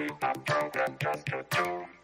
We are programmed just to do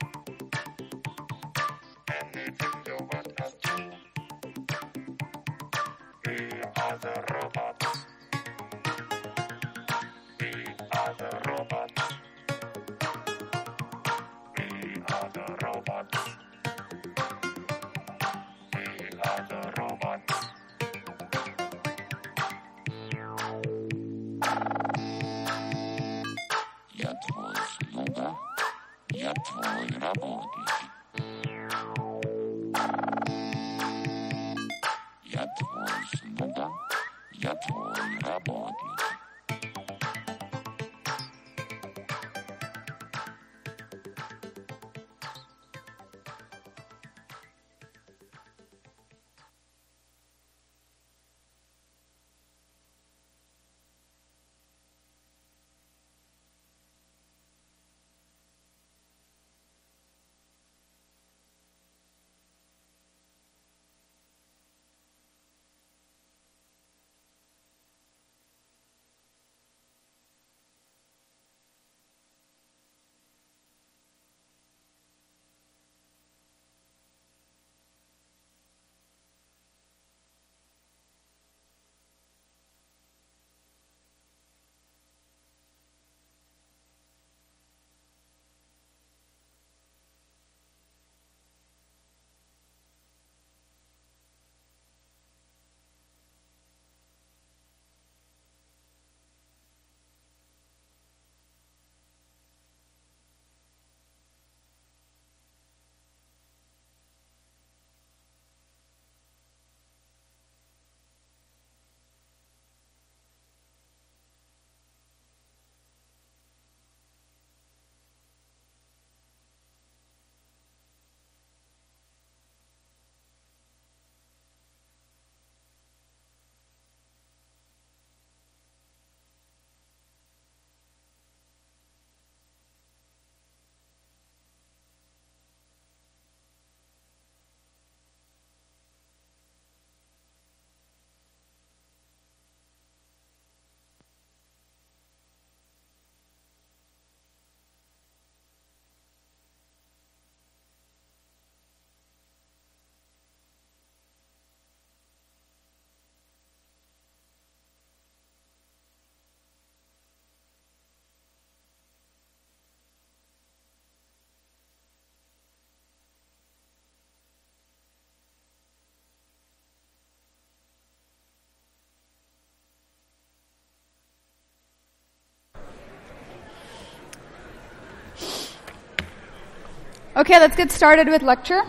Okay, let's get started with lecture.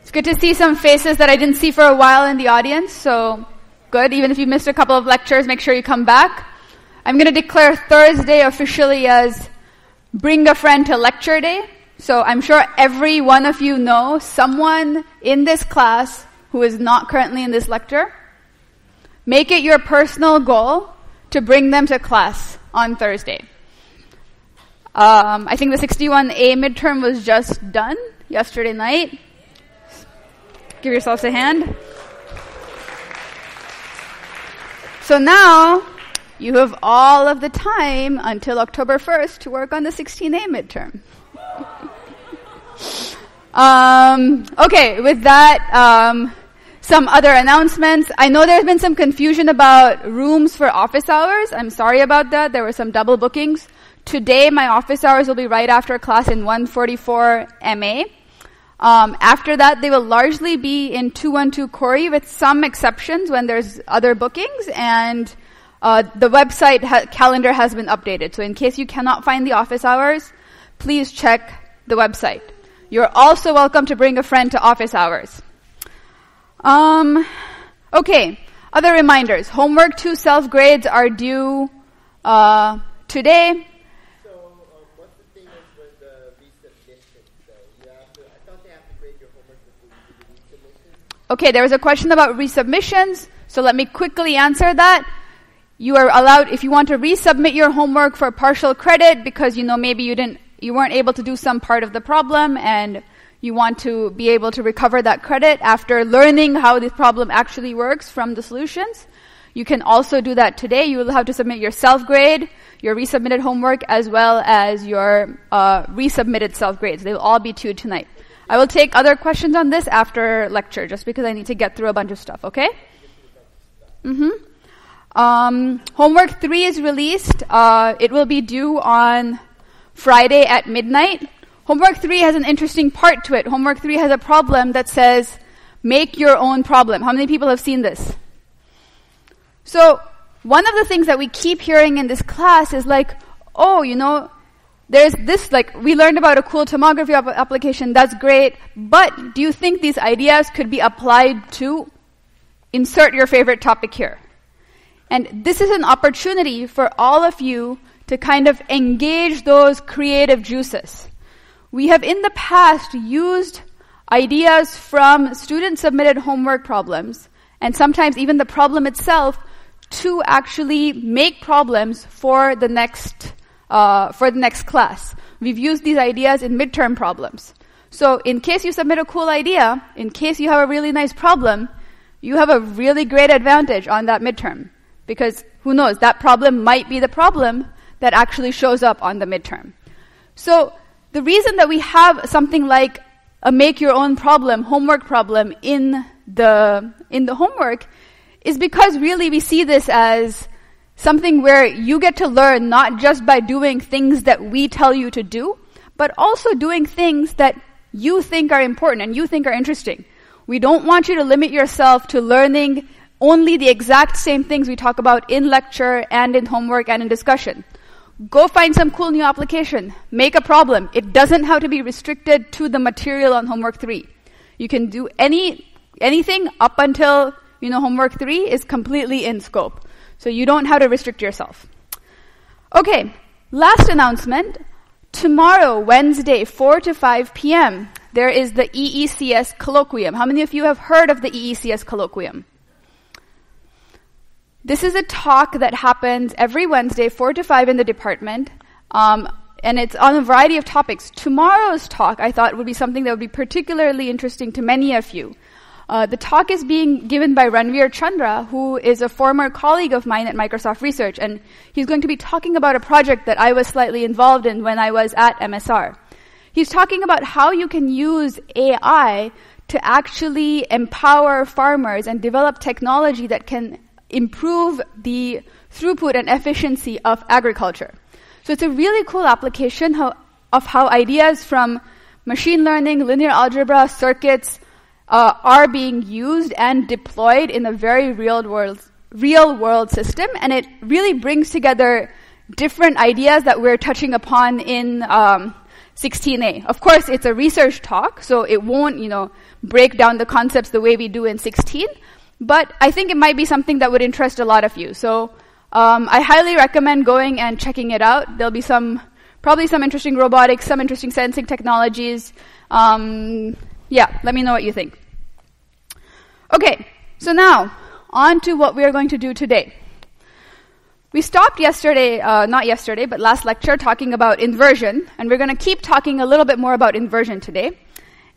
It's good to see some faces that I didn't see for a while in the audience, so good. Even if you missed a couple of lectures, make sure you come back. I'm going to declare Thursday officially as Bring a Friend to Lecture Day. So I'm sure every one of you know someone in this class who is not currently in this lecture. Make it your personal goal to bring them to class on Thursday. Um, I think the 61A midterm was just done yesterday night. Give yourselves a hand. So now you have all of the time until October 1st to work on the 16A midterm. um, okay, with that, um, some other announcements. I know there's been some confusion about rooms for office hours. I'm sorry about that. There were some double bookings. Today, my office hours will be right after class in 144 MA. Um, after that, they will largely be in 212 Cory with some exceptions when there's other bookings and uh, the website ha- calendar has been updated. So in case you cannot find the office hours, please check the website. You're also welcome to bring a friend to office hours. Um, okay, other reminders. Homework 2 self grades are due uh, today. So, um, what's the thing with the resubmission? So, you have to, I thought they have to grade your homework before you do the resubmission. Okay, there was a question about resubmissions, so let me quickly answer that. You are allowed, if you want to resubmit your homework for partial credit because you know maybe you didn't, you weren't able to do some part of the problem and you want to be able to recover that credit after learning how this problem actually works from the solutions. You can also do that today. You will have to submit your self-grade, your resubmitted homework, as well as your uh, resubmitted self-grades. They will all be due tonight. I will take other questions on this after lecture, just because I need to get through a bunch of stuff, okay? Mm-hmm. Um, homework three is released. Uh, it will be due on Friday at midnight. Homework three has an interesting part to it. Homework three has a problem that says, make your own problem. How many people have seen this? So, one of the things that we keep hearing in this class is like, oh, you know, there's this, like, we learned about a cool tomography ap- application, that's great, but do you think these ideas could be applied to insert your favorite topic here? And this is an opportunity for all of you to kind of engage those creative juices. We have in the past used ideas from student submitted homework problems and sometimes even the problem itself to actually make problems for the next uh, for the next class. We've used these ideas in midterm problems. So in case you submit a cool idea, in case you have a really nice problem, you have a really great advantage on that midterm. Because who knows, that problem might be the problem that actually shows up on the midterm. So the reason that we have something like a make your own problem, homework problem in the, in the homework is because really we see this as something where you get to learn not just by doing things that we tell you to do, but also doing things that you think are important and you think are interesting. We don't want you to limit yourself to learning only the exact same things we talk about in lecture and in homework and in discussion. Go find some cool new application. Make a problem. It doesn't have to be restricted to the material on homework three. You can do any, anything up until, you know, homework three is completely in scope. So you don't have to restrict yourself. Okay, last announcement. Tomorrow, Wednesday, 4 to 5 p.m., there is the EECS colloquium. How many of you have heard of the EECS colloquium? This is a talk that happens every Wednesday, 4 to 5 in the department. Um, and it's on a variety of topics. Tomorrow's talk, I thought, would be something that would be particularly interesting to many of you. Uh, the talk is being given by Ranveer Chandra, who is a former colleague of mine at Microsoft Research, and he's going to be talking about a project that I was slightly involved in when I was at MSR. He's talking about how you can use AI to actually empower farmers and develop technology that can improve the throughput and efficiency of agriculture. So it's a really cool application of how ideas from machine learning, linear algebra, circuits uh, are being used and deployed in a very real world, real world system, and it really brings together different ideas that we're touching upon in um, 16a. Of course, it's a research talk, so it won't, you know, break down the concepts the way we do in 16. But I think it might be something that would interest a lot of you. So um, I highly recommend going and checking it out. There'll be some, probably some interesting robotics, some interesting sensing technologies. Um, yeah, let me know what you think. Okay, so now on to what we are going to do today. We stopped yesterday, uh, not yesterday, but last lecture, talking about inversion, and we're going to keep talking a little bit more about inversion today.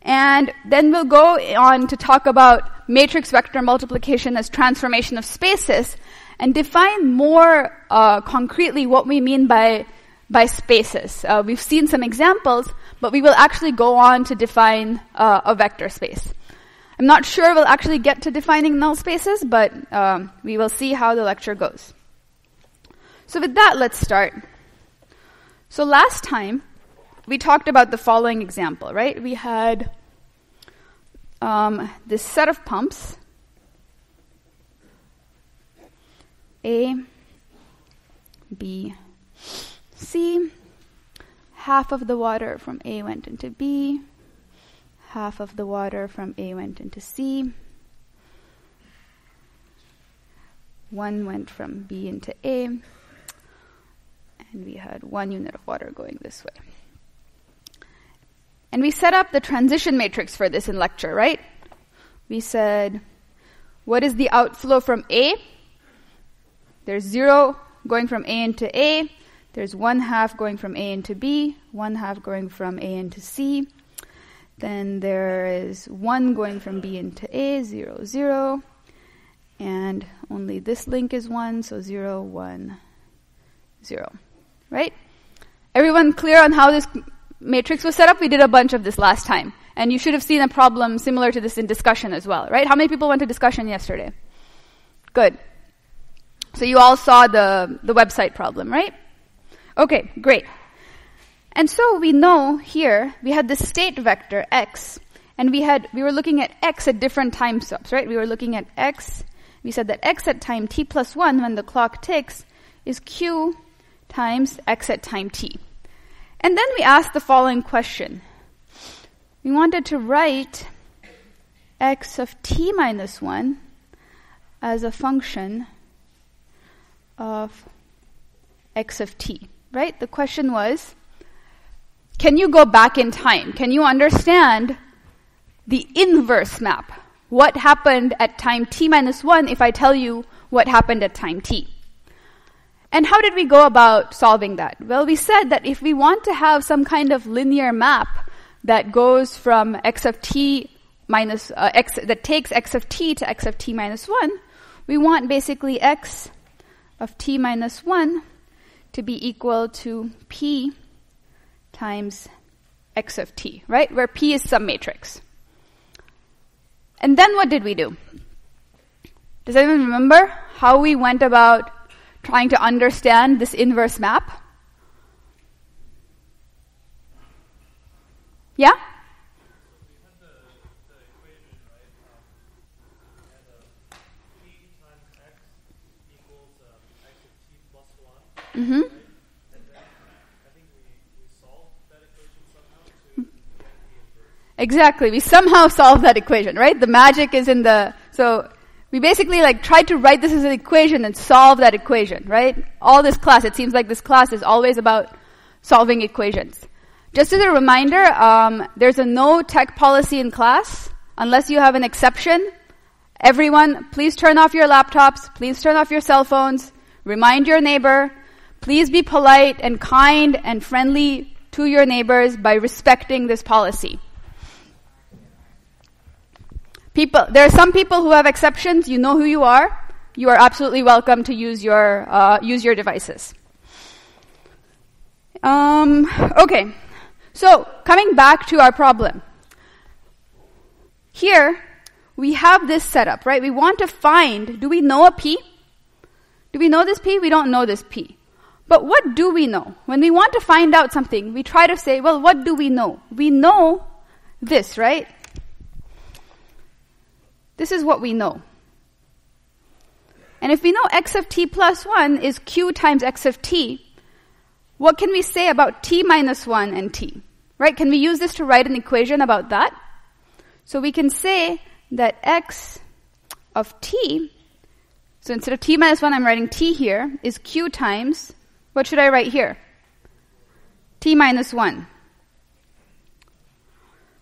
And then we'll go on to talk about matrix vector multiplication as transformation of spaces. and define more uh, concretely what we mean by by spaces. Uh, we've seen some examples, but we will actually go on to define uh, a vector space. I'm not sure we'll actually get to defining null spaces, but um, we will see how the lecture goes. So with that, let's start. So last time, we talked about the following example, right? We had um, this set of pumps A, B, C. Half of the water from A went into B. Half of the water from A went into C. One went from B into A. And we had one unit of water going this way. And we set up the transition matrix for this in lecture, right? We said, what is the outflow from A? There's zero going from A into A. There's one half going from A into B, one half going from A into C. Then there is one going from B into A, zero, zero. And only this link is one, so zero, one, zero. Right? Everyone clear on how this matrix was set up? We did a bunch of this last time. And you should have seen a problem similar to this in discussion as well, right? How many people went to discussion yesterday? Good. So you all saw the, the website problem, right? Okay, great. And so we know here we had the state vector x, and we had we were looking at x at different time steps, right? We were looking at x. We said that x at time t plus one when the clock ticks is q times x at time t. And then we asked the following question. We wanted to write x of t minus 1 as a function of x of t, right? The question was, can you go back in time? Can you understand the inverse map? What happened at time t minus 1 if I tell you what happened at time t? And how did we go about solving that? Well, we said that if we want to have some kind of linear map that goes from x of t minus uh, x that takes x of t to x of t minus 1, we want basically x of t minus 1 to be equal to p times x of t, right? Where p is some matrix. And then what did we do? Does anyone remember how we went about trying to understand this inverse map? Yeah? Mm-hmm. Exactly. We somehow solve that equation, right? The magic is in the, so we basically like tried to write this as an equation and solve that equation, right? All this class, it seems like this class is always about solving equations. Just as a reminder, um, there's a no tech policy in class unless you have an exception. Everyone, please turn off your laptops. Please turn off your cell phones. Remind your neighbor. Please be polite and kind and friendly to your neighbors by respecting this policy. People, there are some people who have exceptions. You know who you are. You are absolutely welcome to use your uh, use your devices. Um, okay, so coming back to our problem. Here we have this setup, right? We want to find. Do we know a p? Do we know this p? We don't know this p. But what do we know? When we want to find out something, we try to say, well, what do we know? We know this, right? This is what we know. And if we know x of t plus 1 is q times x of t, what can we say about t minus 1 and t? Right? Can we use this to write an equation about that? So we can say that x of t, so instead of t minus 1, I'm writing t here, is q times, what should I write here? t minus 1.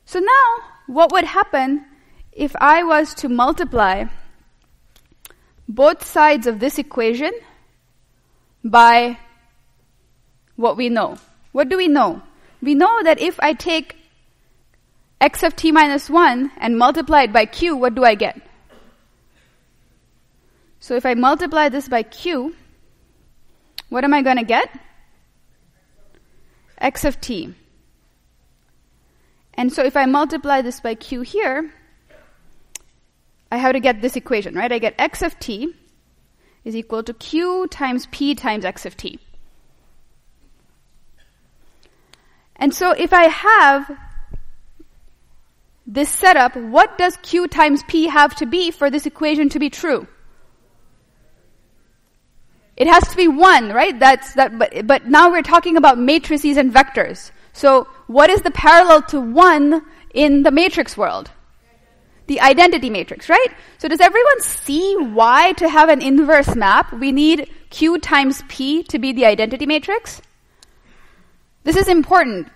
So now, what would happen if I was to multiply both sides of this equation by what we know. What do we know? We know that if I take x of t minus 1 and multiply it by q, what do I get? So if I multiply this by q, what am I going to get? x of t. And so if I multiply this by q here, I have to get this equation, right? I get x of t is equal to q times p times x of t. And so if I have this setup, what does q times p have to be for this equation to be true? It has to be one, right? That's that, but, but now we're talking about matrices and vectors. So what is the parallel to one in the matrix world? The identity matrix, right? So does everyone see why to have an inverse map we need Q times P to be the identity matrix? This is important.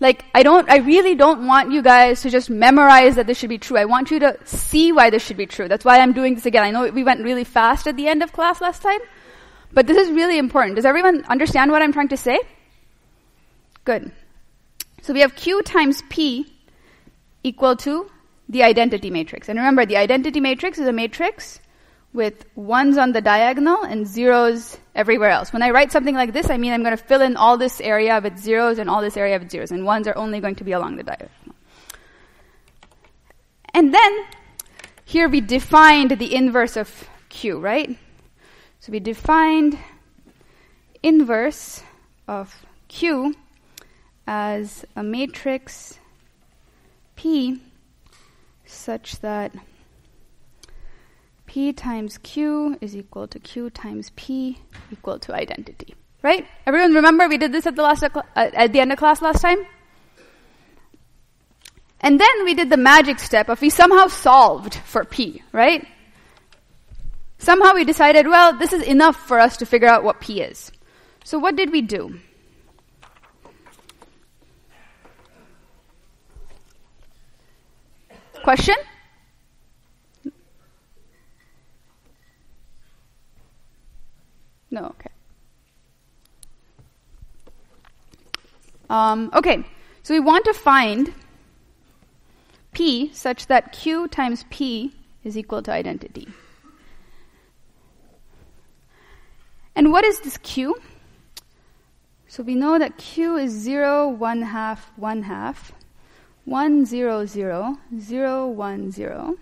Like, I don't, I really don't want you guys to just memorize that this should be true. I want you to see why this should be true. That's why I'm doing this again. I know we went really fast at the end of class last time, but this is really important. Does everyone understand what I'm trying to say? Good. So we have Q times P equal to the identity matrix. And remember, the identity matrix is a matrix with ones on the diagonal and zeros everywhere else. When I write something like this, I mean I'm going to fill in all this area with zeros and all this area with zeros, and ones are only going to be along the diagonal. And then, here we defined the inverse of Q, right? So we defined inverse of Q as a matrix P such that P times Q is equal to Q times P equal to identity. Right? Everyone remember we did this at the last uh, at the end of class last time? And then we did the magic step of we somehow solved for P, right? Somehow we decided, well, this is enough for us to figure out what P is. So what did we do? Question? No, okay. Um, okay, so we want to find P such that Q times P is equal to identity. And what is this Q? So we know that Q is 0, 1 half, 1 half, 1, 0, 0, 0, 1, 0.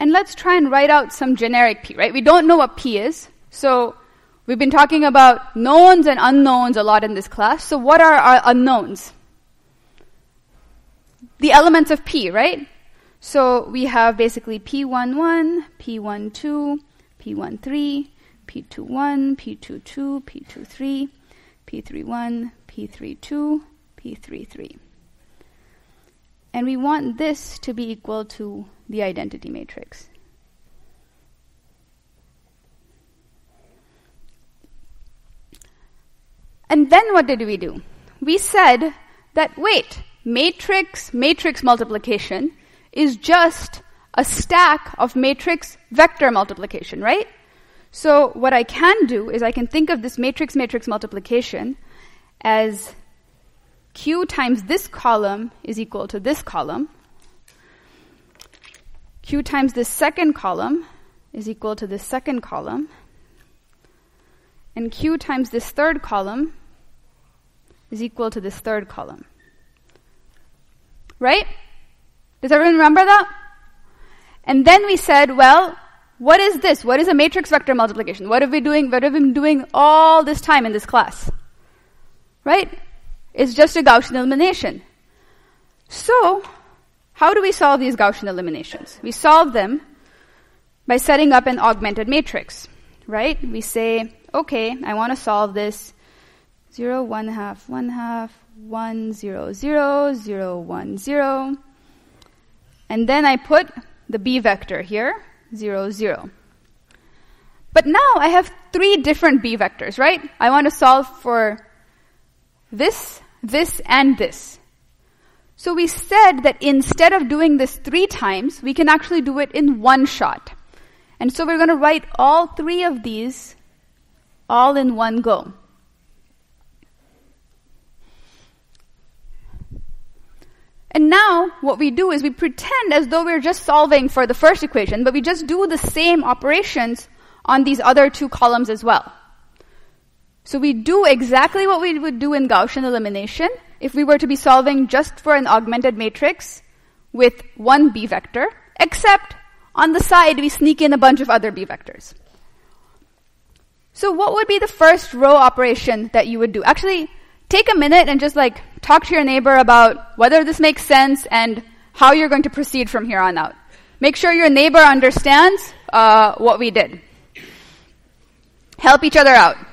And let's try and write out some generic P, right? We don't know what P is, so we've been talking about knowns and unknowns a lot in this class. So what are our unknowns? The elements of P, right? So we have basically P11, P12, P13, P21, P22, P23, P31, P32, P33. And we want this to be equal to the identity matrix. And then what did we do? We said that wait, matrix matrix multiplication is just a stack of matrix vector multiplication, right? So what I can do is I can think of this matrix matrix multiplication as q times this column is equal to this column. q times this second column is equal to this second column. And q times this third column is equal to this third column. Right? Does everyone remember that? And then we said, well, what is this? What is a matrix vector multiplication? What have we doing? What have we been doing all this time in this class? Right? It's just a Gaussian elimination. So, how do we solve these Gaussian eliminations? We solve them by setting up an augmented matrix, right? We say, okay, I want to solve this 0, 1 half, 1 half, 1, 0, 0, 0, 1, 0. And then I put the b vector here, 0, 0. But now I have three different b vectors, right? I want to solve for this, this, and this. So we said that instead of doing this three times, we can actually do it in one shot. And so we're going to write all three of these all in one go. And now what we do is we pretend as though we're just solving for the first equation, but we just do the same operations on these other two columns as well. So we do exactly what we would do in Gaussian elimination if we were to be solving just for an augmented matrix with one b vector, except on the side we sneak in a bunch of other b vectors. So what would be the first row operation that you would do? Actually, take a minute and just like talk to your neighbor about whether this makes sense and how you're going to proceed from here on out. Make sure your neighbor understands uh, what we did. Help each other out.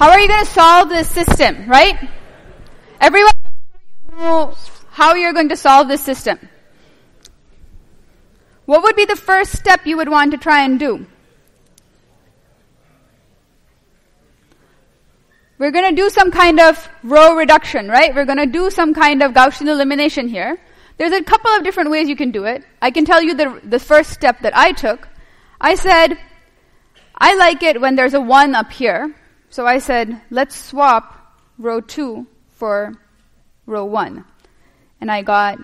How are you going to solve this system, right? Everyone know how you're going to solve this system. What would be the first step you would want to try and do? We're going to do some kind of row reduction, right? We're going to do some kind of Gaussian elimination here. There's a couple of different ways you can do it. I can tell you the, the first step that I took. I said, I like it when there's a 1 up here. So I said, let's swap row 2 for row 1. And I got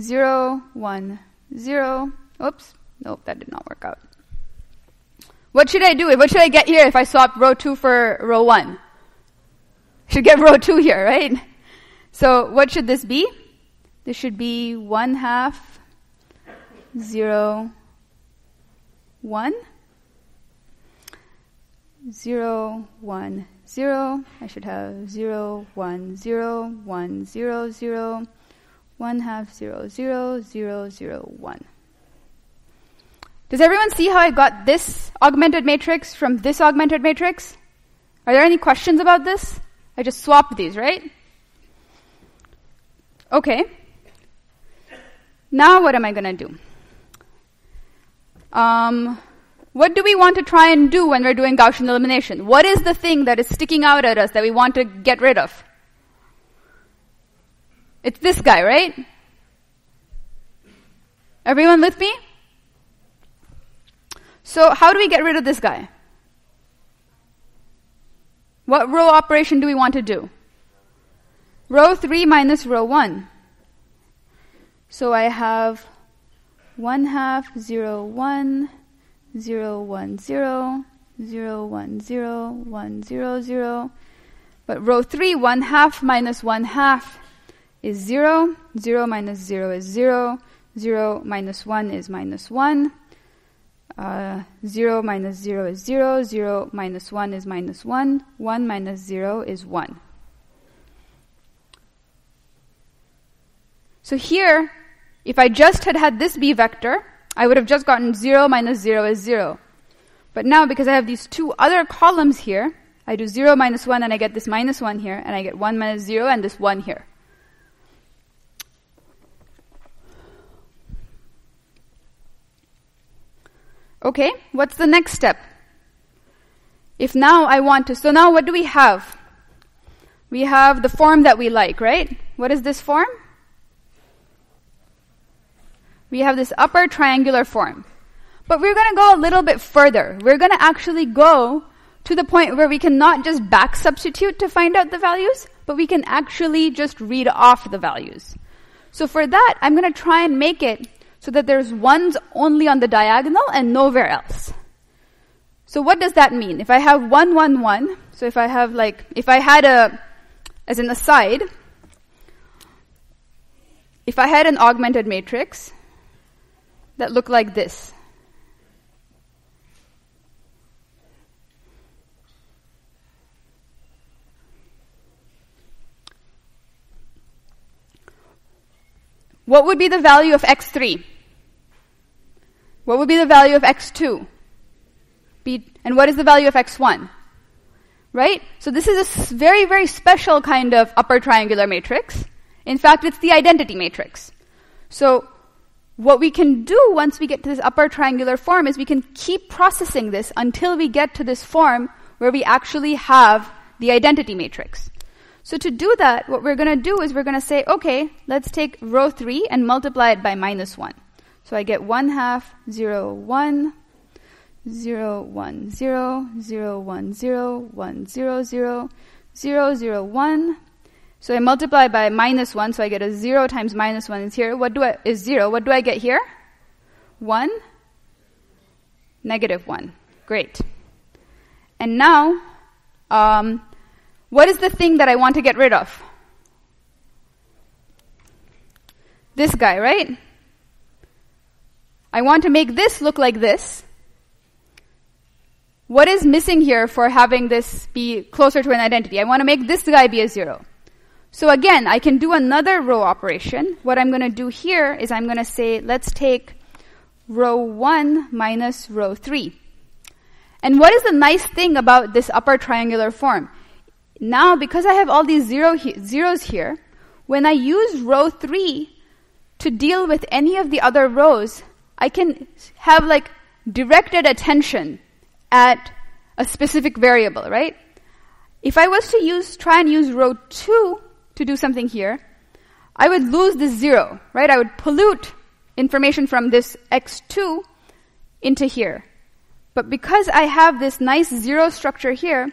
0, 1, 0. Oops. Nope, that did not work out. What should I do? What should I get here if I swap row 2 for row 1? Should get row 2 here, right? So what should this be? This should be 1 half, 0, 1 zero, one, zero. I should have zero, one, zero, one, zero, zero, one half, zero, zero, zero, zero, one. Does everyone see how I got this augmented matrix from this augmented matrix? Are there any questions about this? I just swapped these, right? Okay. Now what am I going to do? Um, what do we want to try and do when we're doing Gaussian elimination? What is the thing that is sticking out at us that we want to get rid of? It's this guy, right? Everyone with me? So how do we get rid of this guy? What row operation do we want to do? Row 3 minus row 1. So I have 1 half, 0, 1, 0, 1, 0, 0, 1, 0, 1, 0, 0. But row 3, 1 half minus 1 half is 0. 0 minus 0 is 0. 0 minus 1 is minus 1. Uh, 0 minus 0 is 0. 0 minus 1 is minus 1. 1 minus 0 is 1. So here, if I just had had this b vector, I would have just gotten 0 minus 0 is 0. But now, because I have these two other columns here, I do 0 minus 1 and I get this minus 1 here, and I get 1 minus 0 and this 1 here. Okay, what's the next step? If now I want to, so now what do we have? We have the form that we like, right? What is this form? We have this upper triangular form. But we're going to go a little bit further. We're going to actually go to the point where we can not just back substitute to find out the values, but we can actually just read off the values. So for that, I'm going to try and make it so that there's ones only on the diagonal and nowhere else. So what does that mean? If I have one, one, one, so if I have like, if I had a, as an aside, if I had an augmented matrix, that look like this. What would be the value of x3? What would be the value of x2? Be, and what is the value of x1? Right? So this is a very, very special kind of upper triangular matrix. In fact, it's the identity matrix. So what we can do once we get to this upper triangular form is we can keep processing this until we get to this form where we actually have the identity matrix. So to do that, what we're going to do is we're going to say, okay, let's take row 3 and multiply it by minus 1. So I get 1 half, 0, 1, 0, 1, 0, 0, 1, 0, 1, 0, 0, 0, 0, 1. So I multiply by minus 1, so I get a 0 times minus 1 is here. What do I, is 0. What do I get here? 1, negative 1. Great. And now, um, what is the thing that I want to get rid of? This guy, right? I want to make this look like this. What is missing here for having this be closer to an identity? I want to make this guy be a zero. So again, I can do another row operation. What I'm going to do here is I'm going to say, let's take row 1 minus row 3. And what is the nice thing about this upper triangular form? Now, because I have all these zero he- zeros here, when I use row 3 to deal with any of the other rows, I can have like directed attention at a specific variable, right? If I was to use, try and use row 2 to do something here, I would lose this zero, right? I would pollute information from this x2 into here. But because I have this nice zero structure here,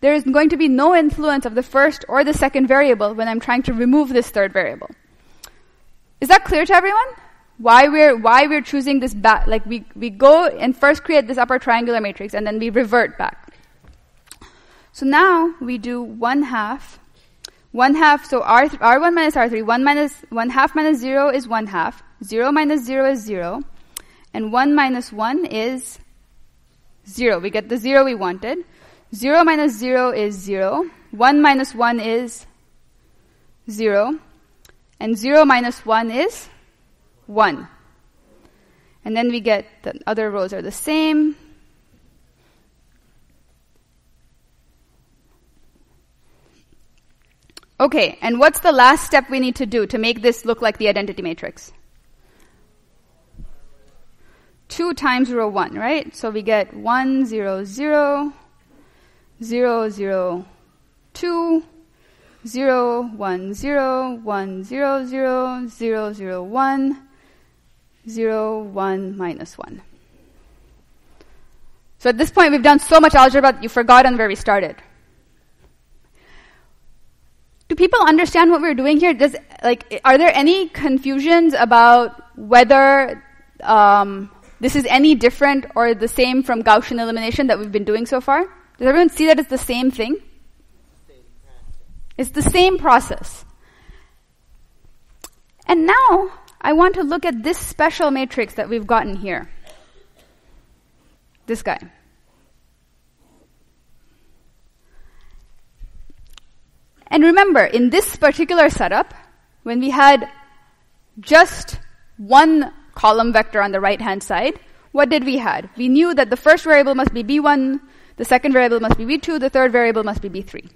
there is going to be no influence of the first or the second variable when I'm trying to remove this third variable. Is that clear to everyone? Why we're, why we're choosing this back, like we, we go and first create this upper triangular matrix and then we revert back. So now we do one half, one half, so R, R1 minus R3, one minus, one half minus zero is one half, zero minus zero is zero, and one minus one is zero. We get the zero we wanted. Zero minus zero is zero. One minus one is zero. And zero minus one is one. And then we get the other rows are the same. Okay, and what's the last step we need to do to make this look like the identity matrix? 2 times row 1, right? So we get 1, 0, 0, 0, 0, 2, 0, 1, 0, 1, 0, 0, 0, 0, 1, 0, 1, minus 1. So at this point, we've done so much algebra, that you've forgotten where we started. Do people understand what we're doing here? Does like are there any confusions about whether um, this is any different or the same from Gaussian elimination that we've been doing so far? Does everyone see that it's the same thing? It's the same process. And now I want to look at this special matrix that we've gotten here. This guy. And remember, in this particular setup, when we had just one column vector on the right hand side, what did we had? We knew that the first variable must be b1, the second variable must be b2, the third variable must be b3.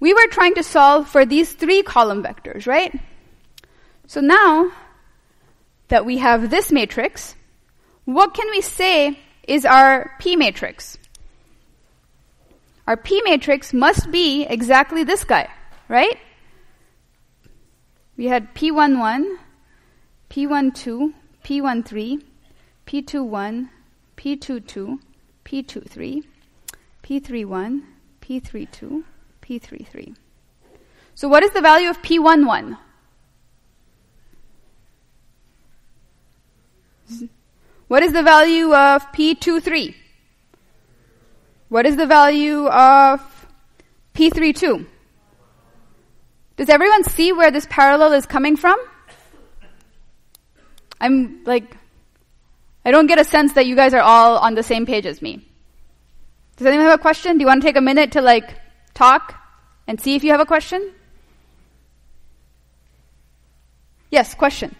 We were trying to solve for these three column vectors, right? So now that we have this matrix, what can we say is our P matrix? Our P matrix must be exactly this guy, right? We had P11, P12, P13, P21, P22, P23, P31, P32, P33. So what is the value of P11? What is the value of P23? What is the value of P32? Does everyone see where this parallel is coming from? I'm like, I don't get a sense that you guys are all on the same page as me. Does anyone have a question? Do you want to take a minute to like talk and see if you have a question? Yes, question.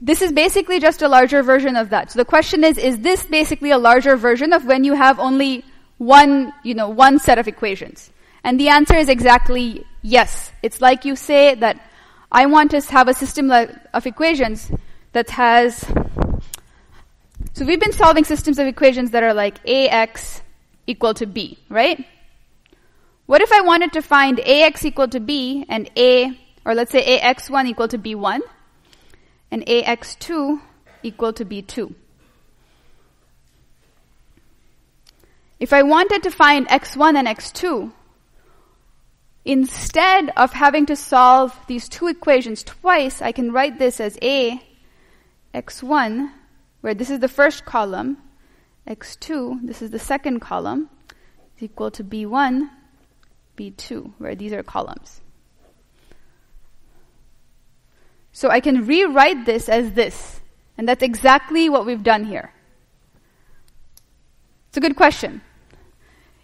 This is basically just a larger version of that. So the question is, is this basically a larger version of when you have only one, you know, one set of equations? And the answer is exactly yes. It's like you say that I want to have a system of equations that has, so we've been solving systems of equations that are like ax equal to b, right? What if I wanted to find ax equal to b and a, or let's say ax1 equal to b1 and ax2 equal to b2? If I wanted to find x1 and x2, instead of having to solve these two equations twice, I can write this as a x1, where this is the first column, x2, this is the second column, is equal to b1, b2, where these are columns. So I can rewrite this as this. And that's exactly what we've done here. It's a good question.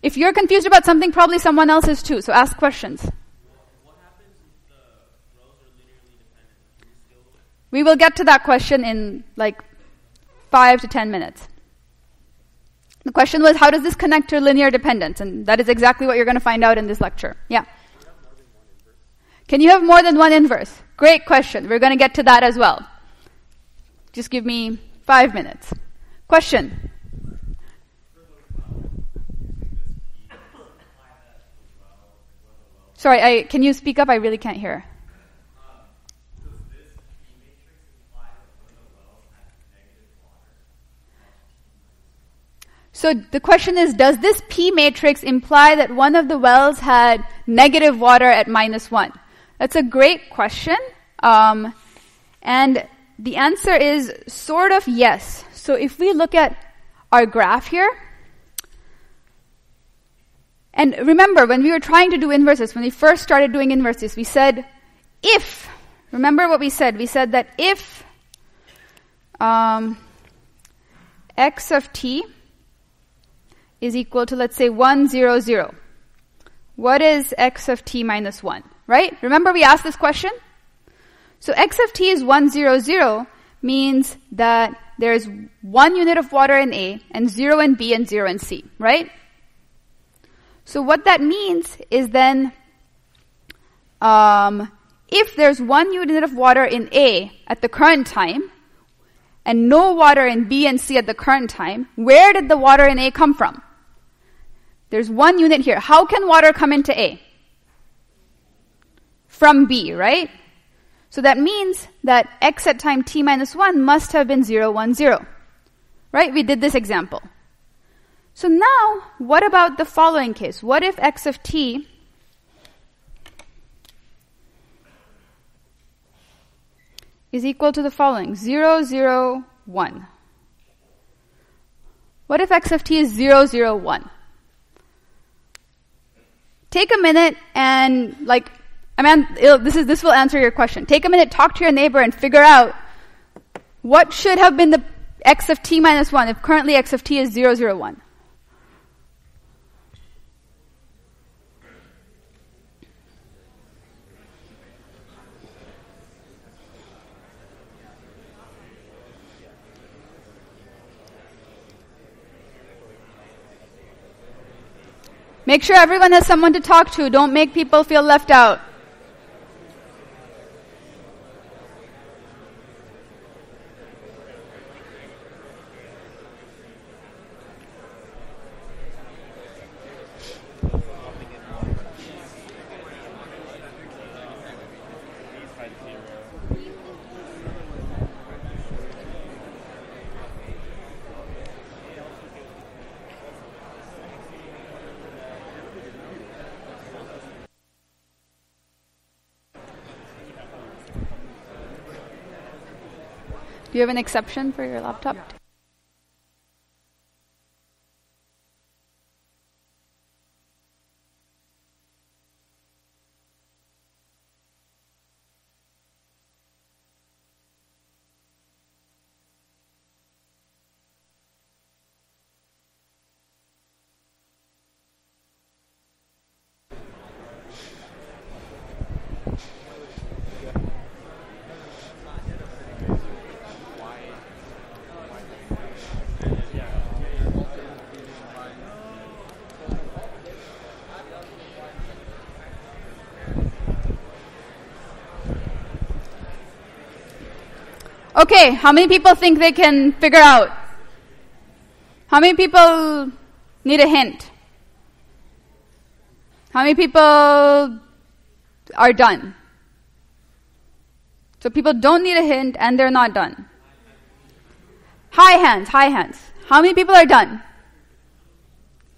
If you're confused about something, probably someone else is too. So ask questions. We will get to that question in like five to ten minutes. The question was, how does this connect to linear dependence? And that is exactly what you're going to find out in this lecture. Yeah. Can you have more than one inverse? Great question. We're going to get to that as well. Just give me five minutes. Question. Sorry, I, can you speak up? I really can't hear. So the question is, does this P matrix imply that one of the wells had negative water at minus one? That's a great question. Um, and the answer is sort of yes. So if we look at our graph here, and remember, when we were trying to do inverses, when we first started doing inverses, we said if, remember what we said? We said that if um, x of t is equal to, let's say, 1, 0, 0. What is x of t minus 1? Right? Remember we asked this question? So x of t is 1, 0, 0 means that there is one unit of water in A and 0 in B and 0 in C, right? So what that means is then um, if there's one unit of water in A at the current time and no water in B and C at the current time, where did the water in A come from? There's one unit here. How can water come into A? From B, right? So that means that x at time t minus 1 must have been 0, 1, 0. Right? We did this example. So now, what about the following case? What if x of t is equal to the following 0, 0, 1? What if x of t is 0, 0, 1? take a minute and like, I mean, this is, this will answer your question. Take a minute, talk to your neighbor and figure out what should have been the x of t minus 1 if currently x of t is 0, 0, 1. Make sure everyone has someone to talk to. Don't make people feel left out. Do you have an exception for your laptop? Okay, how many people think they can figure out? How many people need a hint? How many people are done? So people don't need a hint and they're not done. High hands, high hands. How many people are done?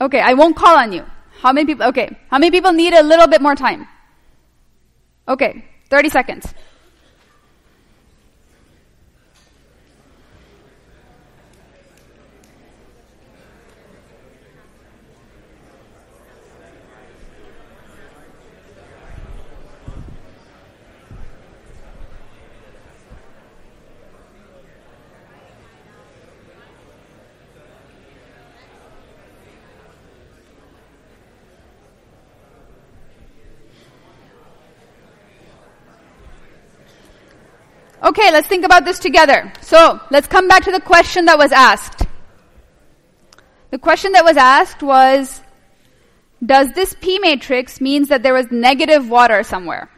Okay, I won't call on you. How many people? Okay, how many people need a little bit more time? Okay, 30 seconds. Okay, let's think about this together. So, let's come back to the question that was asked. The question that was asked was, does this P matrix means that there was negative water somewhere?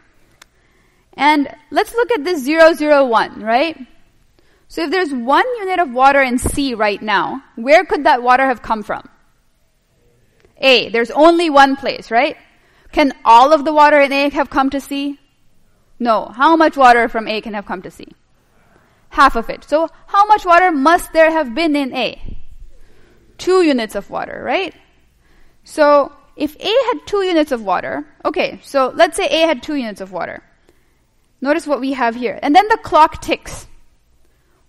And let's look at this 001, right? So if there's one unit of water in C right now, where could that water have come from? A. There's only one place, right? Can all of the water in A have come to C? No. How much water from A can have come to C? Half of it. So how much water must there have been in A? Two units of water, right? So if A had two units of water, okay, so let's say A had two units of water. Notice what we have here. And then the clock ticks.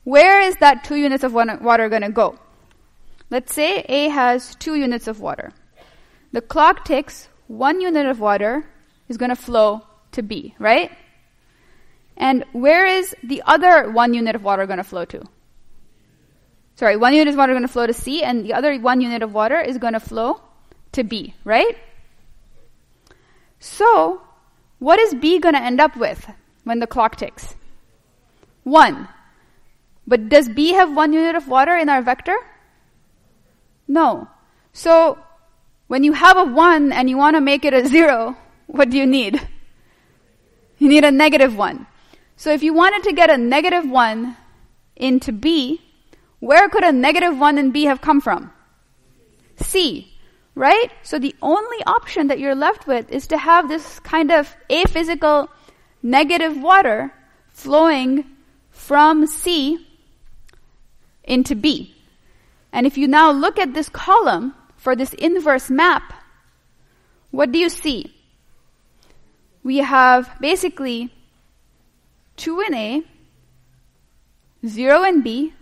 Where is that two units of water going to go? Let's say A has two units of water. The clock ticks, one unit of water is going to flow to B, right? And where is the other one unit of water going to flow to? Sorry, one unit of water is going to flow to C, and the other one unit of water is going to flow to B, right? So, what is B going to end up with when the clock ticks? One. But does B have one unit of water in our vector? No. So, when you have a one and you want to make it a zero, what do you need? You need a negative one. So if you wanted to get a negative 1 into B, where could a negative 1 in B have come from? C, right? So the only option that you're left with is to have this kind of aphysical negative water flowing from C into B. And if you now look at this column for this inverse map, what do you see? We have basically 2 in A, 0 in B,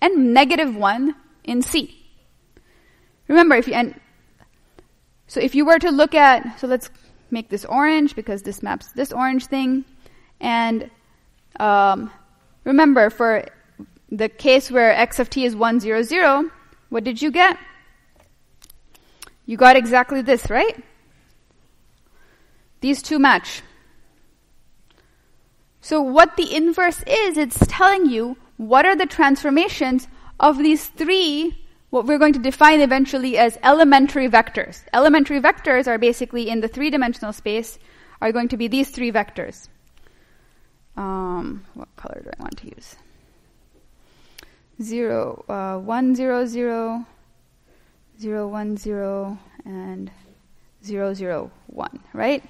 and negative 1 in C. Remember, if you, and so if you were to look at, so let's make this orange because this maps this orange thing. And um, remember, for the case where x of t is 1, 0, 0, what did you get? You got exactly this, right? These two match. So what the inverse is, it's telling you what are the transformations of these three, what we're going to define eventually as elementary vectors. Elementary vectors are basically in the three-dimensional space are going to be these three vectors. Um, what color do I want to use? Zero, uh, one, zero, zero, zero, one, zero, and zero, zero, one, right?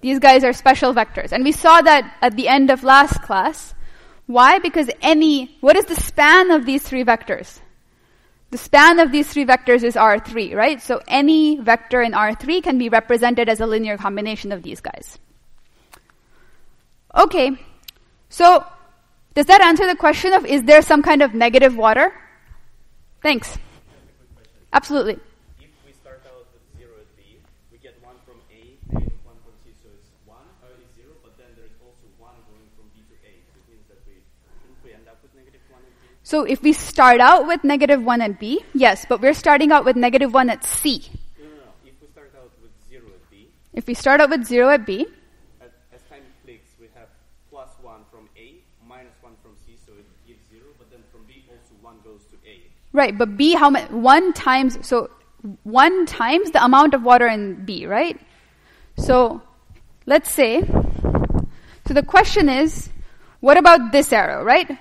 These guys are special vectors. And we saw that at the end of last class. Why? Because any, what is the span of these three vectors? The span of these three vectors is R3, right? So any vector in R3 can be represented as a linear combination of these guys. Okay. So, does that answer the question of is there some kind of negative water? Thanks. Absolutely. So if we start out with negative 1 at B, yes, but we're starting out with negative 1 at C. No, no, no. If we start out with 0 at B. If we start out with 0 at B. At, as time clicks, we have plus 1 from A, minus 1 from C, so it gives 0, but then from B also 1 goes to A. Right, but B, how much? 1 times, so 1 times the amount of water in B, right? So, let's say, so the question is, What about this arrow, right?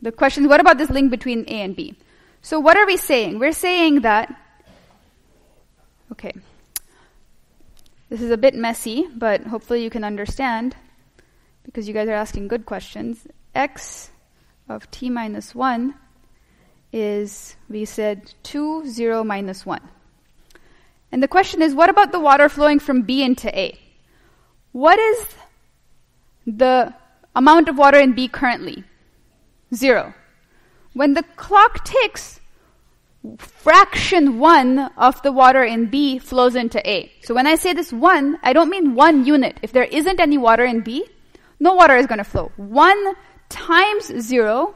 The question is, what about this link between A and B? So what are we saying? We're saying that, okay, this is a bit messy, but hopefully you can understand because you guys are asking good questions. x of t minus 1 is, we said, 2, 0, minus 1. And the question is, what about the water flowing from B into A? What is the amount of water in B currently? Zero. When the clock ticks, fraction 1 of the water in B flows into A. So when I say this 1, I don't mean 1 unit. If there isn't any water in B, no water is going to flow. 1 times 0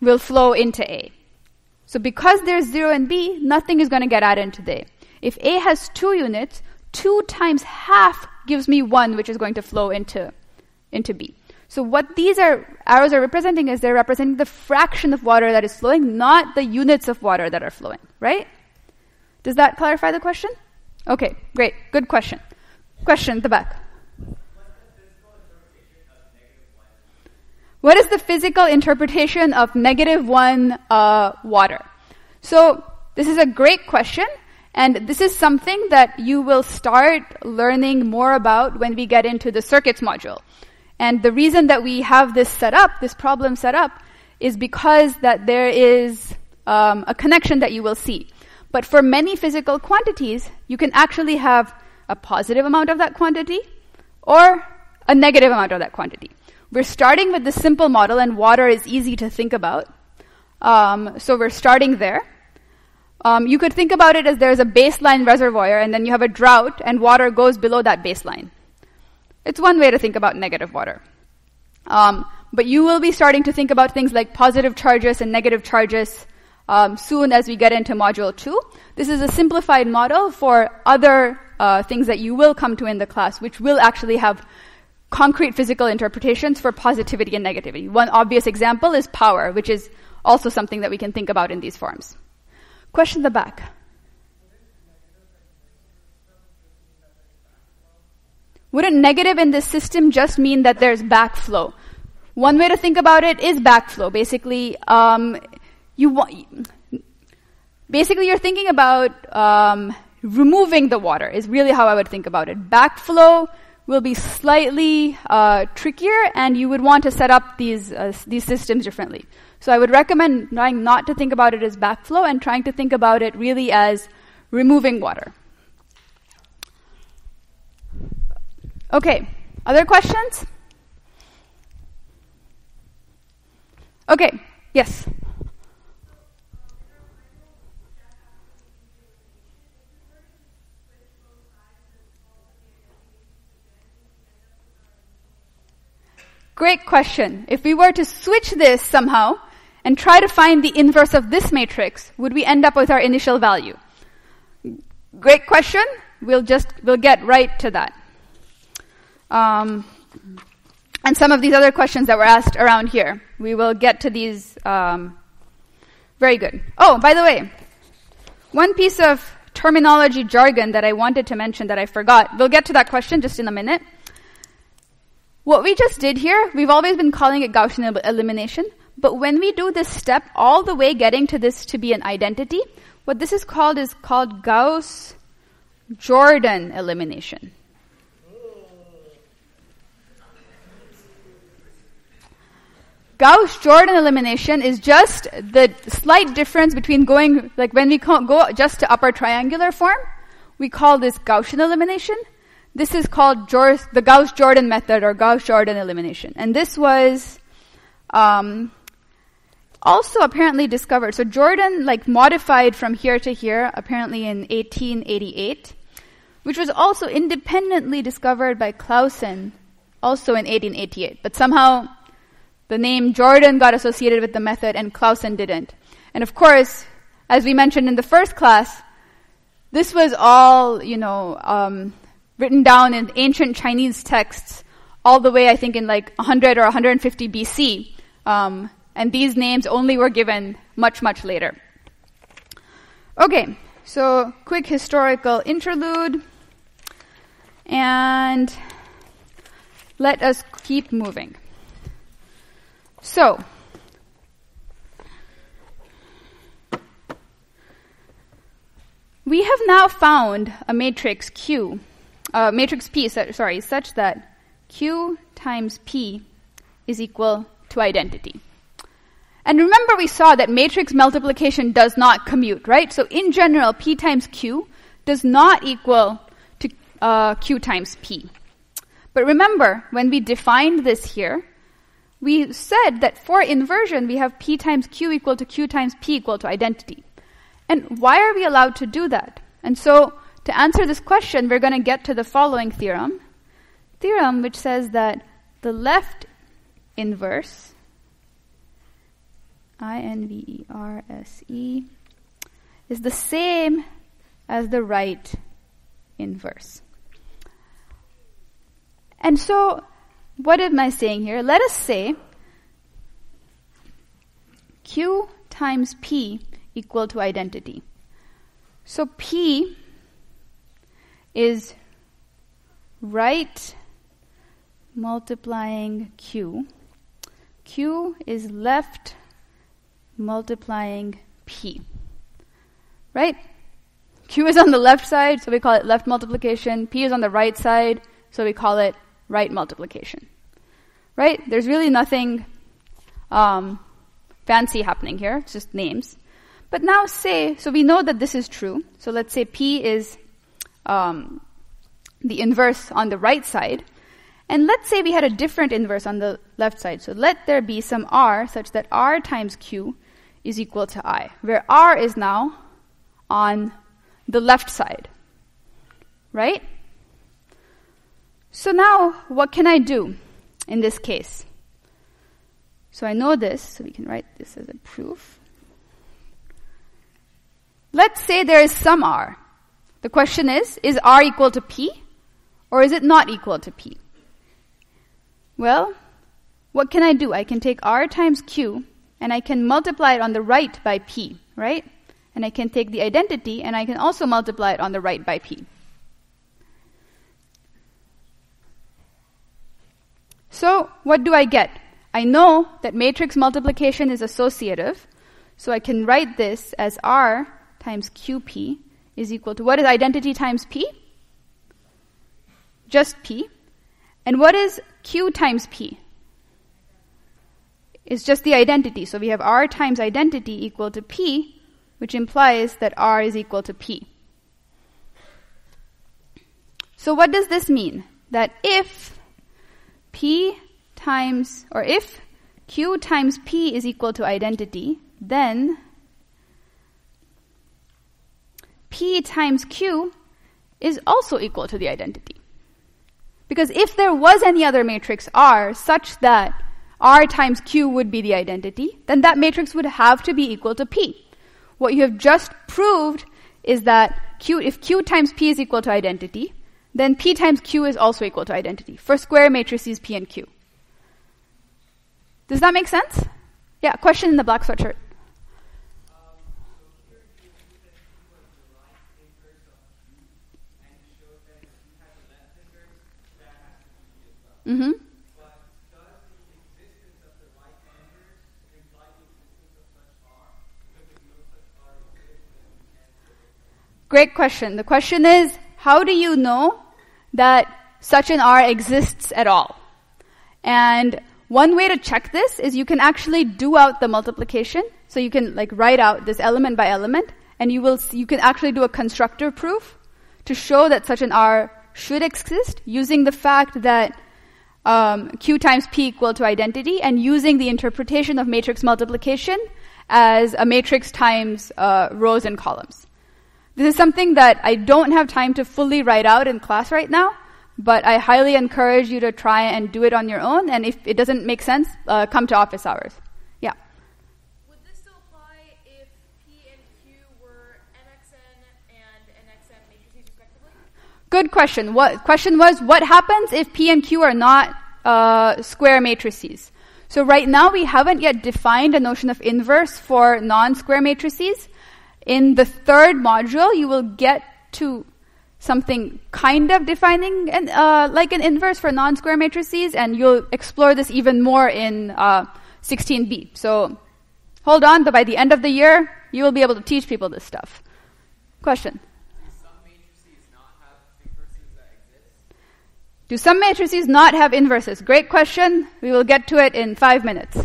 will flow into A. So because there's 0 in B, nothing is going to get added into A. If A has 2 units, 2 times half gives me 1, which is going to flow into, into B. So what these are, arrows are representing is they're representing the fraction of water that is flowing, not the units of water that are flowing, right? Does that clarify the question? Okay, great. Good question. Question at the back. What is the physical interpretation of negative one uh, water? So this is a great question, and this is something that you will start learning more about when we get into the circuits module. And the reason that we have this set up, this problem set up, is because that there is um, a connection that you will see. But for many physical quantities, you can actually have a positive amount of that quantity or a negative amount of that quantity. We're starting with the simple model, and water is easy to think about. Um, so we're starting there. Um, you could think about it as there's a baseline reservoir, and then you have a drought, and water goes below that baseline. It's one way to think about negative water. Um, but you will be starting to think about things like positive charges and negative charges um, soon as we get into module two. This is a simplified model for other uh, things that you will come to in the class, which will actually have concrete physical interpretations for positivity and negativity. One obvious example is power, which is also something that we can think about in these forms. Question the back. Wouldn't negative in this system just mean that there's backflow? One way to think about it is backflow. Basically, um, you want, basically you're thinking about um, removing the water is really how I would think about it. Backflow will be slightly uh, trickier, and you would want to set up these uh, these systems differently. So I would recommend trying not to think about it as backflow and trying to think about it really as removing water. Okay, other questions? Okay, yes. Great question. If we were to switch this somehow and try to find the inverse of this matrix, would we end up with our initial value? Great question. We'll just, we'll get right to that. Um, and some of these other questions that were asked around here. We will get to these. Um, very good. Oh, by the way, one piece of terminology jargon that I wanted to mention that I forgot. We'll get to that question just in a minute. What we just did here, we've always been calling it Gaussian elimination, but when we do this step all the way getting to this to be an identity, what this is called is called Gauss-Jordan elimination. Gauss-Jordan elimination is just the slight difference between going, like when we go just to upper triangular form, we call this Gaussian elimination. This is called the Gauss-Jordan method or Gauss-Jordan elimination. And this was um, also apparently discovered. So Jordan like modified from here to here apparently in 1888, which was also independently discovered by Clasen also in 1888. But somehow the name Jordan got associated with the method and Clasen didn't. And of course, as we mentioned in the first class, this was all, you know, um, written down in ancient Chinese texts all the way, I think, in like 100 or 150 BC. Um, and these names only were given much, much later. Okay, so quick historical interlude. And let us keep moving. So, we have now found a matrix Q, uh, matrix P, so- sorry, such that Q times P is equal to identity. And remember we saw that matrix multiplication does not commute, right? So in general, P times Q does not equal to uh, Q times P. But remember, when we defined this here, we said that for inversion, we have P times Q equal to Q times P equal to identity. And why are we allowed to do that? And so, to answer this question, we're going to get to the following theorem. Theorem which says that the left inverse, I N V E R S E, is the same as the right inverse. And so, what am I saying here? Let us say Q times P equal to identity. So P is right multiplying Q. Q is left multiplying P. Right? Q is on the left side, so we call it left multiplication. P is on the right side, so we call it right multiplication. Right? There's really nothing um, fancy happening here. It's just names. But now say, so we know that this is true. So let's say P is um, the inverse on the right side. And let's say we had a different inverse on the left side. So let there be some R such that R times Q is equal to I, where R is now on the left side. Right? So now, what can I do in this case? So I know this, so we can write this as a proof. Let's say there is some R. The question is, is R equal to P? Or is it not equal to P? Well, what can I do? I can take R times Q and I can multiply it on the right by P, right? And I can take the identity and I can also multiply it on the right by P. So, what do I get? I know that matrix multiplication is associative, so I can write this as R times QP is equal to what is identity times P? Just P. And what is Q times P? It's just the identity. So we have R times identity equal to P, which implies that R is equal to P. So what does this mean? That if P times, or if Q times P is equal to identity, then P times Q is also equal to the identity. Because if there was any other matrix R such that R times Q would be the identity, then that matrix would have to be equal to P. What you have just proved is that Q, if Q times P is equal to identity, then P times Q is also equal to identity for square matrices P and Q. Does that make sense? Yeah, question in the black sweatshirt. Mm-hmm. Great question. The question is, how do you know that such an R exists at all? And one way to check this is you can actually do out the multiplication. So you can like write out this element by element and you will, you can actually do a constructor proof to show that such an R should exist using the fact that um, Q times P equal to identity and using the interpretation of matrix multiplication as a matrix times uh, rows and columns. This is something that I don't have time to fully write out in class right now, but I highly encourage you to try and do it on your own. And if it doesn't make sense, uh, come to office hours. Yeah. Would this still apply if P and Q were MXN and NXN matrices respectively? Good question. What question was what happens if P and Q are not uh, square matrices? So right now we haven't yet defined a notion of inverse for non-square matrices. In the third module, you will get to something kind of defining an, uh, like an inverse for non-square matrices, and you'll explore this even more in uh, 16b. So hold on, but by the end of the year, you will be able to teach people this stuff. Question. Do some matrices not have inverses? Great question. We will get to it in five minutes.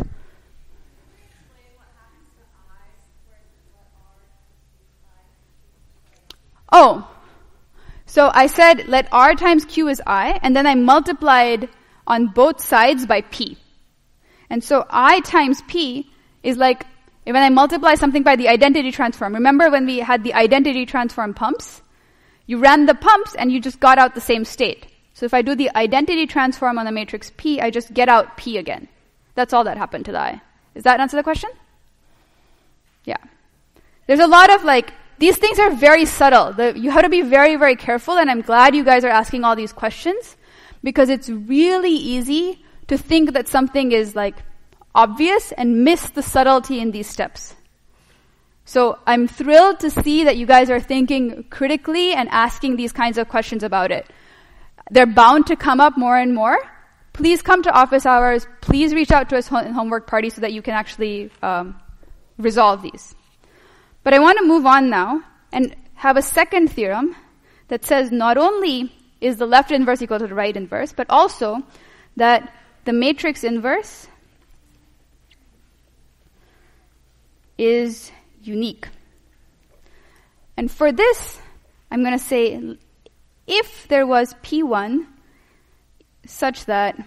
Oh, so I said let R times Q is I, and then I multiplied on both sides by P. And so I times P is like when I multiply something by the identity transform. Remember when we had the identity transform pumps? You ran the pumps and you just got out the same state. So if I do the identity transform on the matrix P, I just get out P again. That's all that happened to the I. Does that answer the question? Yeah. There's a lot of like, these things are very subtle. The, you have to be very, very careful, and I'm glad you guys are asking all these questions because it's really easy to think that something is like obvious and miss the subtlety in these steps. So I'm thrilled to see that you guys are thinking critically and asking these kinds of questions about it. They're bound to come up more and more. Please come to office hours. Please reach out to us in homework party so that you can actually um, resolve these. But I want to move on now and have a second theorem that says not only is the left inverse equal to the right inverse, but also that the matrix inverse is unique. And for this, I'm going to say if there was P1 such that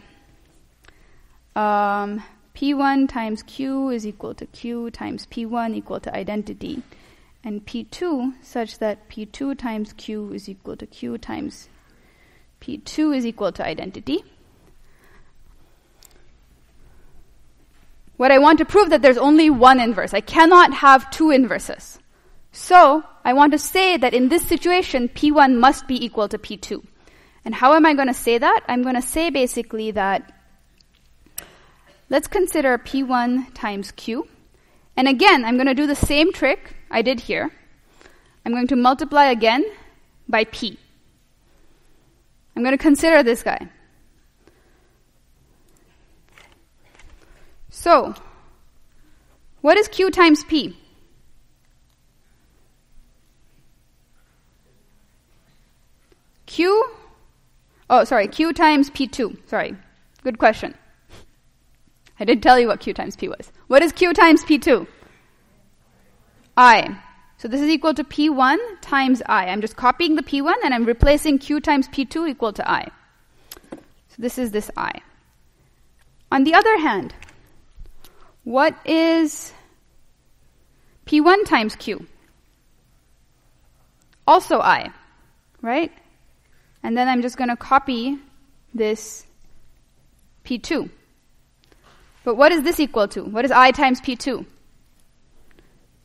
um, P1 times Q is equal to Q times P1 equal to identity, and P2 such that P2 times Q is equal to Q times P2 is equal to identity. What I want to prove that there's only one inverse. I cannot have two inverses. So, I want to say that in this situation, P1 must be equal to P2. And how am I going to say that? I'm going to say basically that let's consider P1 times Q. And again, I'm going to do the same trick I did here. I'm going to multiply again by P. I'm going to consider this guy. So, what is Q times P? Q, oh, sorry, Q times P2. Sorry. Good question. I did tell you what Q times P was. What is Q times P2? I. So this is equal to P1 times I. I'm just copying the P1 and I'm replacing Q times P2 equal to I. So this is this I. On the other hand, what is P1 times Q? Also I, right? And then I'm just going to copy this P2. But what is this equal to? What is I times P2?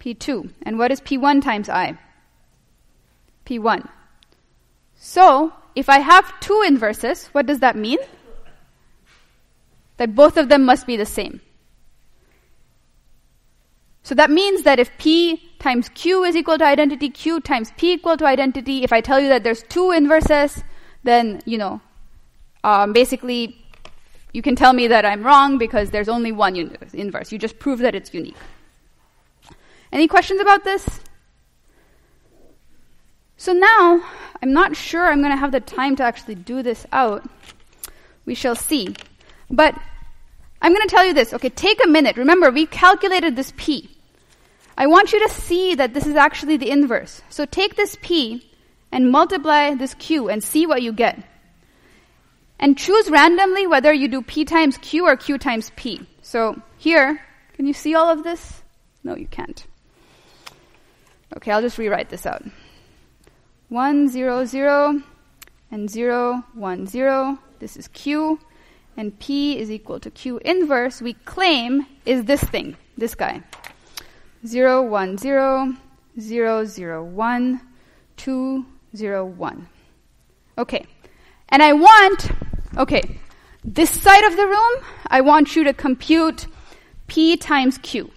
P2. And what is P1 times I? P1. So, if I have two inverses, what does that mean? That both of them must be the same. So that means that if P times Q is equal to identity, Q times P equal to identity, if I tell you that there's two inverses, then, you know, um, basically you can tell me that I'm wrong because there's only one inverse. You just prove that it's unique. Any questions about this? So now, I'm not sure I'm going to have the time to actually do this out. We shall see. But I'm going to tell you this. Okay, take a minute. Remember, we calculated this P. I want you to see that this is actually the inverse. So take this P and multiply this Q and see what you get. And choose randomly whether you do P times Q or Q times P. So here, can you see all of this? No, you can't. Okay, I'll just rewrite this out. 1, 0, 0, and 0, 1, 0. This is Q. And P is equal to Q inverse, we claim, is this thing, this guy. 0, 1, 0, 0, 0, 1, 2, 0, 1. Okay. And I want, okay, this side of the room, I want you to compute P times Q.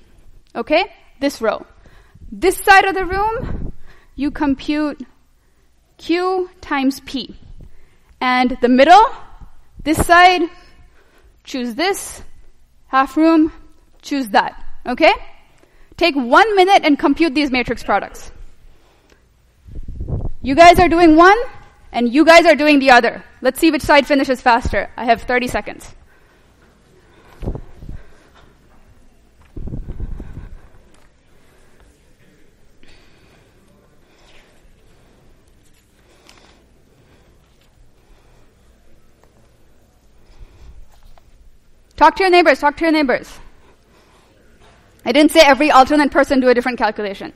Okay? This row. This side of the room, you compute Q times P. And the middle, this side, choose this, half room, choose that. Okay? Take one minute and compute these matrix products. You guys are doing one, and you guys are doing the other. Let's see which side finishes faster. I have 30 seconds. Talk to your neighbors, talk to your neighbors. I didn't say every alternate person do a different calculation.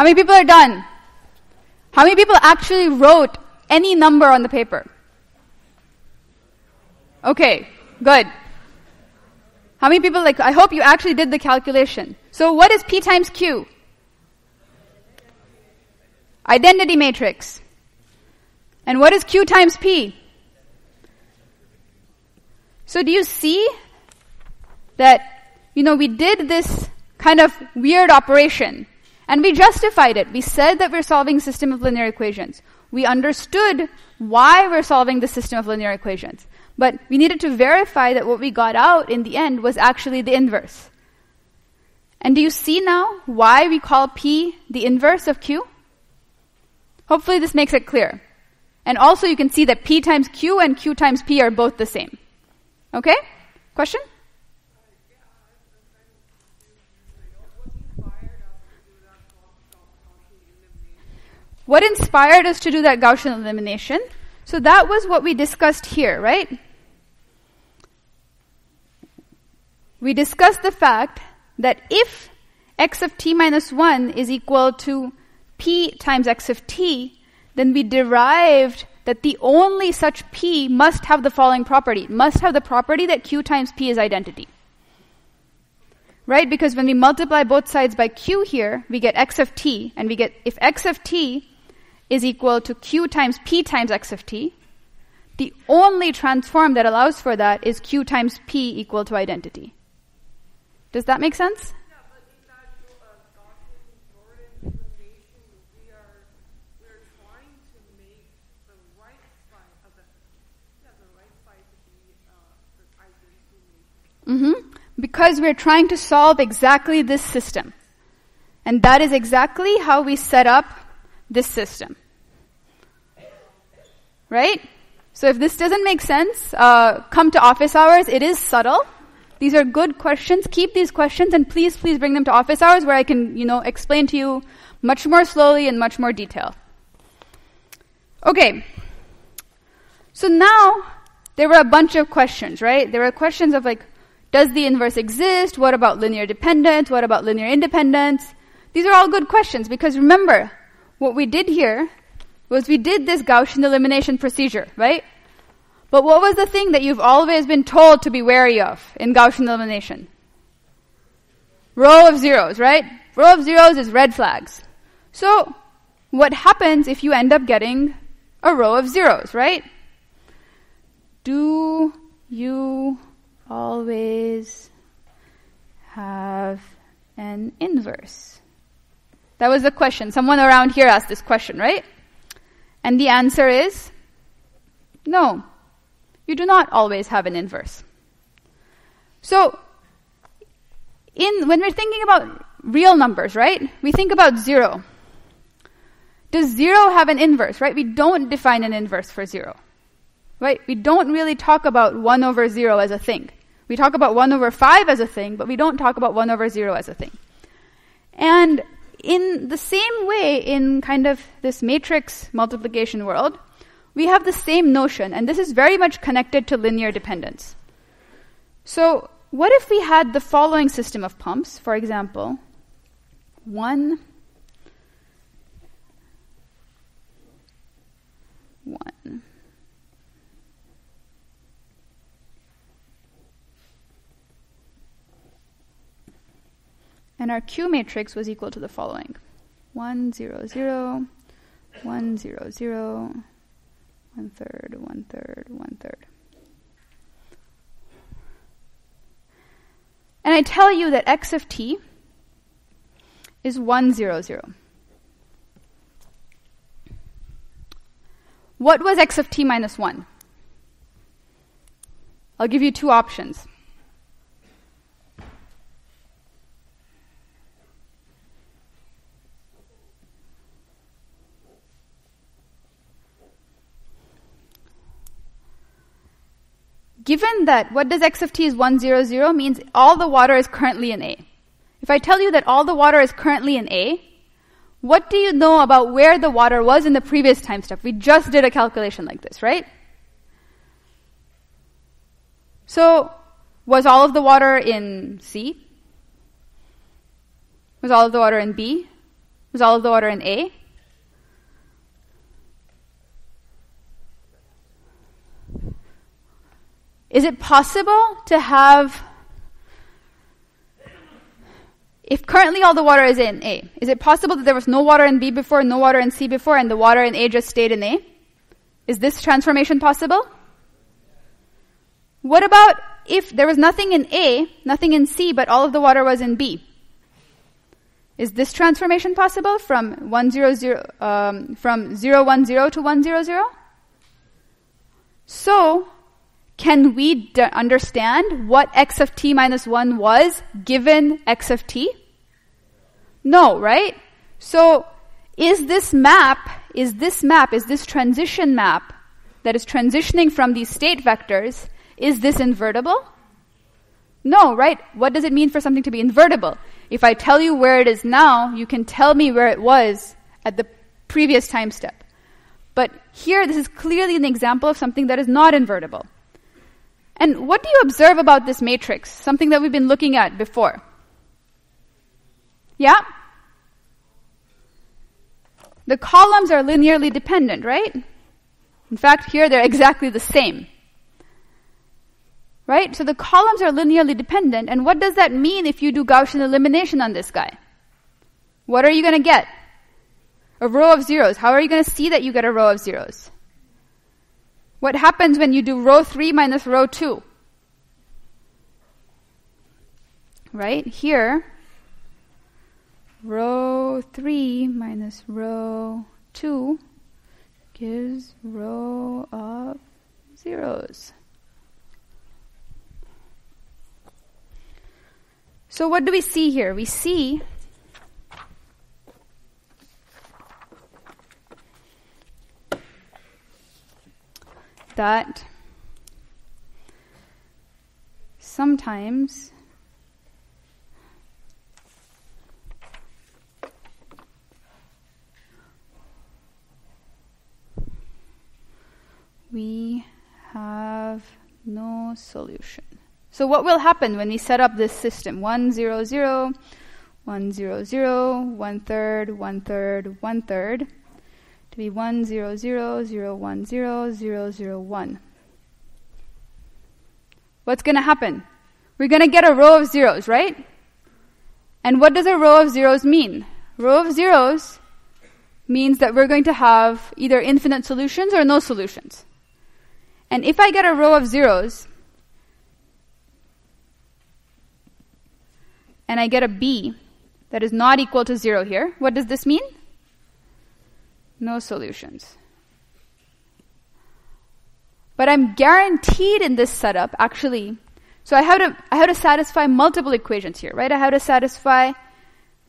How many people are done? How many people actually wrote any number on the paper? Okay, good. How many people, like, I hope you actually did the calculation. So what is P times Q? Identity matrix. And what is Q times P? So do you see that, you know, we did this kind of weird operation and we justified it. We said that we're solving system of linear equations. We understood why we're solving the system of linear equations. But we needed to verify that what we got out in the end was actually the inverse. And do you see now why we call P the inverse of Q? Hopefully this makes it clear. And also you can see that P times Q and Q times P are both the same. Okay? Question? What inspired us to do that Gaussian elimination? So that was what we discussed here, right? We discussed the fact that if x of t minus 1 is equal to p times x of t, then we derived that the only such p must have the following property. Must have the property that q times p is identity. Right? Because when we multiply both sides by q here, we get x of t, and we get, if x of t is equal to q times p times x of t. The only transform that allows for that is q times p equal to identity. Does that make sense? Yeah, but in that uh, Gaussian Jordan elimination, we are we are trying to make the right side of the yeah the right side to be uh, the identity matrix. hmm Because we're trying to solve exactly this system. And that is exactly how we set up this system. Right? So if this doesn't make sense, uh, come to office hours. It is subtle. These are good questions. Keep these questions and please, please bring them to office hours where I can, you know, explain to you much more slowly and much more detail. Okay. So now, there were a bunch of questions, right? There were questions of like, does the inverse exist? What about linear dependence? What about linear independence? These are all good questions because remember, what we did here was we did this Gaussian elimination procedure, right? But what was the thing that you've always been told to be wary of in Gaussian elimination? Row of zeros, right? Row of zeros is red flags. So, what happens if you end up getting a row of zeros, right? Do you always have an inverse? That was the question. Someone around here asked this question, right? And the answer is no. You do not always have an inverse. So, in, when we're thinking about real numbers, right? We think about zero. Does zero have an inverse, right? We don't define an inverse for zero. Right? We don't really talk about one over zero as a thing. We talk about one over five as a thing, but we don't talk about one over zero as a thing. And in the same way, in kind of this matrix multiplication world, we have the same notion, and this is very much connected to linear dependence. So, what if we had the following system of pumps, for example, one, one, And our Q matrix was equal to the following 1, 0, 0, 1, 0, 0, 1 third, 1 third, 1 third. And I tell you that x of t is 1, 0, 0. What was x of t minus 1? I'll give you two options. Given that what does x of t is 1, 0, 0 means all the water is currently in A. If I tell you that all the water is currently in A, what do you know about where the water was in the previous time step? We just did a calculation like this, right? So, was all of the water in C? Was all of the water in B? Was all of the water in A? Is it possible to have, if currently all the water is in A, is it possible that there was no water in B before, no water in C before, and the water in A just stayed in A? Is this transformation possible? What about if there was nothing in A, nothing in C, but all of the water was in B? Is this transformation possible from 100, um, from 010 to 100? So, can we d- understand what x of t minus 1 was given x of t? No, right? So, is this map, is this map, is this transition map that is transitioning from these state vectors, is this invertible? No, right? What does it mean for something to be invertible? If I tell you where it is now, you can tell me where it was at the previous time step. But here, this is clearly an example of something that is not invertible. And what do you observe about this matrix? Something that we've been looking at before. Yeah? The columns are linearly dependent, right? In fact, here they're exactly the same. Right? So the columns are linearly dependent. And what does that mean if you do Gaussian elimination on this guy? What are you going to get? A row of zeros. How are you going to see that you get a row of zeros? What happens when you do row 3 minus row 2? Right? Here, row 3 minus row 2 gives row of zeros. So what do we see here? We see that sometimes we have no solution. So what will happen when we set up this system? 1, 0, 0, 1, 0, 0, 1 third, 1 third, 1 third be 1, 0, 0, 0, 1, 0, 0, 0, 1. What's going to happen? We're going to get a row of zeros, right? And what does a row of zeros mean? Row of zeros means that we're going to have either infinite solutions or no solutions. And if I get a row of zeros, and I get a b that is not equal to 0 here, what does this mean? No solutions. But I'm guaranteed in this setup, actually, so I have to, I have to satisfy multiple equations here, right? I have to satisfy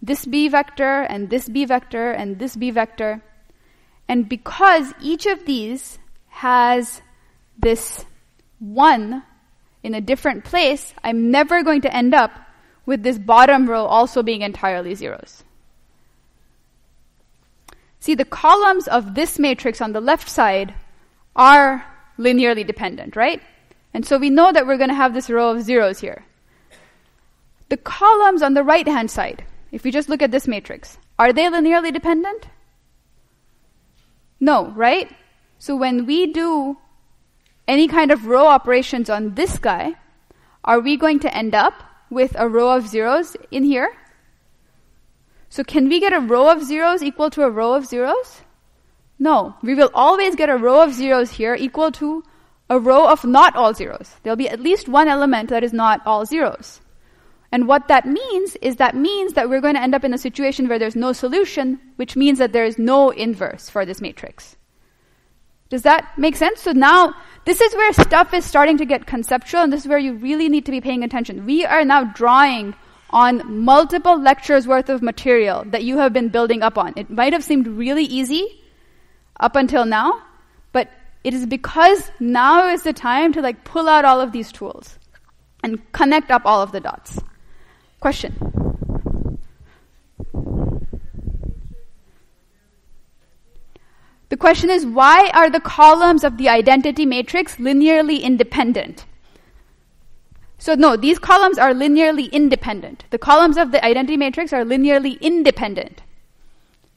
this b vector and this b vector and this b vector. And because each of these has this 1 in a different place, I'm never going to end up with this bottom row also being entirely zeros. See, the columns of this matrix on the left side are linearly dependent, right? And so we know that we're going to have this row of zeros here. The columns on the right hand side, if we just look at this matrix, are they linearly dependent? No, right? So when we do any kind of row operations on this guy, are we going to end up with a row of zeros in here? So can we get a row of zeros equal to a row of zeros? No. We will always get a row of zeros here equal to a row of not all zeros. There'll be at least one element that is not all zeros. And what that means is that means that we're going to end up in a situation where there's no solution, which means that there is no inverse for this matrix. Does that make sense? So now, this is where stuff is starting to get conceptual, and this is where you really need to be paying attention. We are now drawing on multiple lectures worth of material that you have been building up on. It might have seemed really easy up until now, but it is because now is the time to like pull out all of these tools and connect up all of the dots. Question. The question is why are the columns of the identity matrix linearly independent? So no, these columns are linearly independent. The columns of the identity matrix are linearly independent.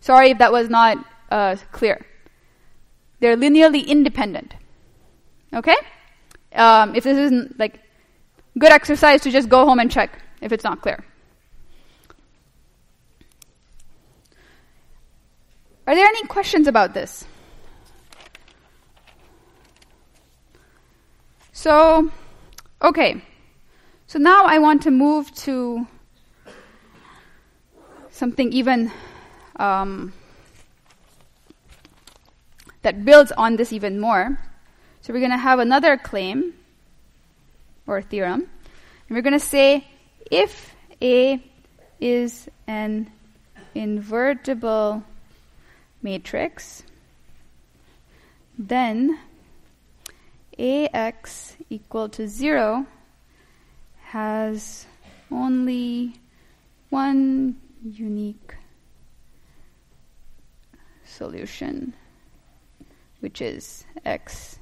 Sorry if that was not uh, clear. They're linearly independent. Okay? Um, if this isn't like good exercise to just go home and check if it's not clear. Are there any questions about this? So, okay. So now I want to move to something even um, that builds on this even more. So we're going to have another claim or theorem. And we're going to say if A is an invertible matrix, then AX equal to 0 has only one unique solution, which is x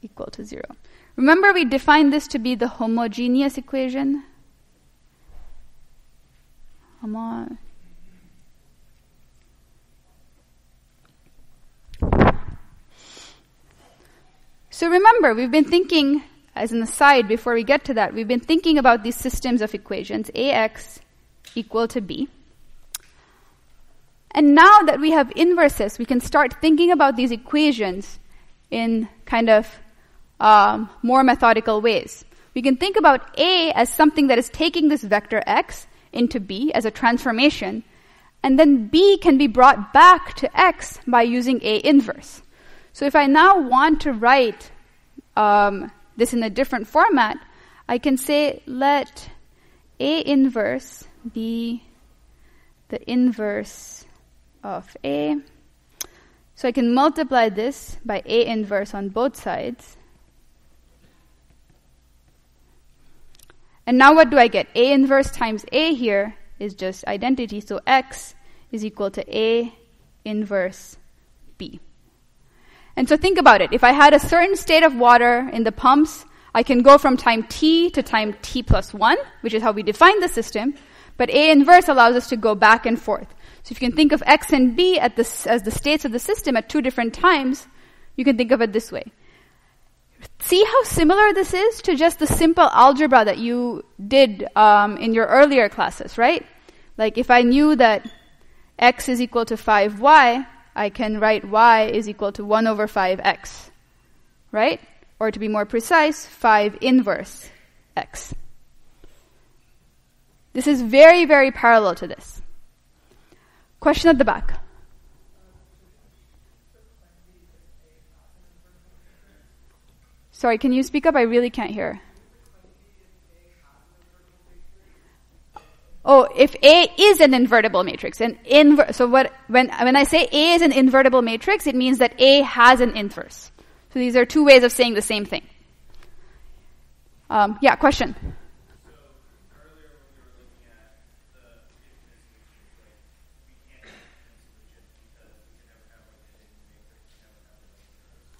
equal to 0. Remember, we defined this to be the homogeneous equation? Homo- so remember, we've been thinking, as an aside before we get to that, we've been thinking about these systems of equations, ax equal to b. And now that we have inverses, we can start thinking about these equations in kind of um, more methodical ways. We can think about A as something that is taking this vector x into B as a transformation, and then B can be brought back to x by using A inverse. So if I now want to write um, this in a different format, I can say let A inverse be the inverse of A. So I can multiply this by A inverse on both sides. And now what do I get? A inverse times A here is just identity. So X is equal to A inverse B. And so think about it. If I had a certain state of water in the pumps, I can go from time t to time t plus 1, which is how we define the system. But A inverse allows us to go back and forth. So if you can think of x and b the, as the states of the system at two different times, you can think of it this way. See how similar this is to just the simple algebra that you did um, in your earlier classes, right? Like if I knew that x is equal to 5y, I can write y is equal to 1 over 5x, right? Or to be more precise, 5 inverse x. This is very, very parallel to this. Question at the back. Sorry, can you speak up? I really can't hear. Oh, if A is an invertible matrix, and inver- so what, when, when I say A is an invertible matrix, it means that A has an inverse. So these are two ways of saying the same thing. Um, yeah, question.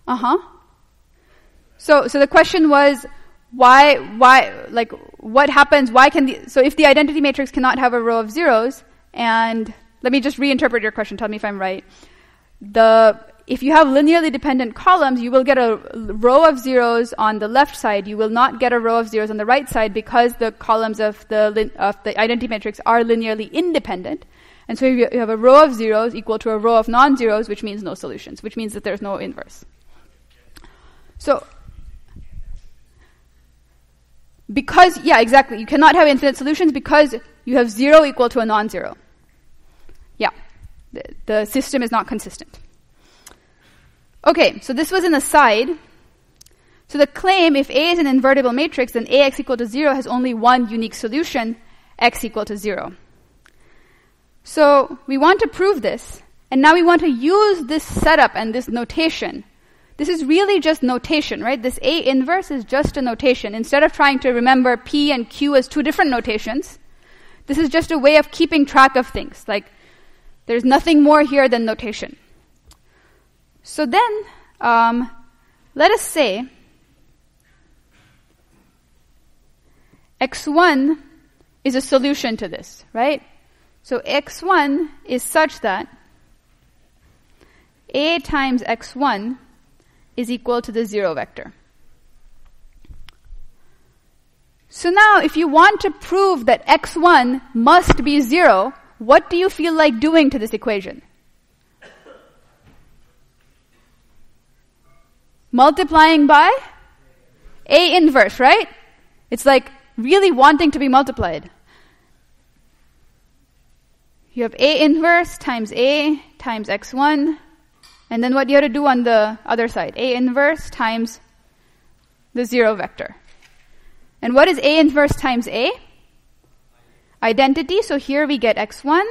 Uh huh. So, so the question was, why, why, like, what happens? Why can the, so if the identity matrix cannot have a row of zeros, and let me just reinterpret your question. Tell me if I'm right. The if you have linearly dependent columns, you will get a row of zeros on the left side. You will not get a row of zeros on the right side because the columns of the, of the identity matrix are linearly independent. And so you you have a row of zeros equal to a row of non-zeros, which means no solutions, which means that there's no inverse. So, because, yeah, exactly. You cannot have infinite solutions because you have zero equal to a non-zero. Yeah. The, the system is not consistent. Okay, so this was an aside. So the claim, if A is an invertible matrix, then AX equal to zero has only one unique solution, X equal to zero. So we want to prove this, and now we want to use this setup and this notation. This is really just notation, right? This A inverse is just a notation. Instead of trying to remember P and Q as two different notations, this is just a way of keeping track of things. Like, there's nothing more here than notation. So then, um, let us say x1 is a solution to this, right? So x1 is such that a times x1 is equal to the zero vector. So now, if you want to prove that x1 must be zero, what do you feel like doing to this equation? Multiplying by a inverse, right? It's like really wanting to be multiplied. You have a inverse times a times x1, and then what you have to do on the other side? a inverse times the zero vector. And what is a inverse times a? Identity, so here we get x1,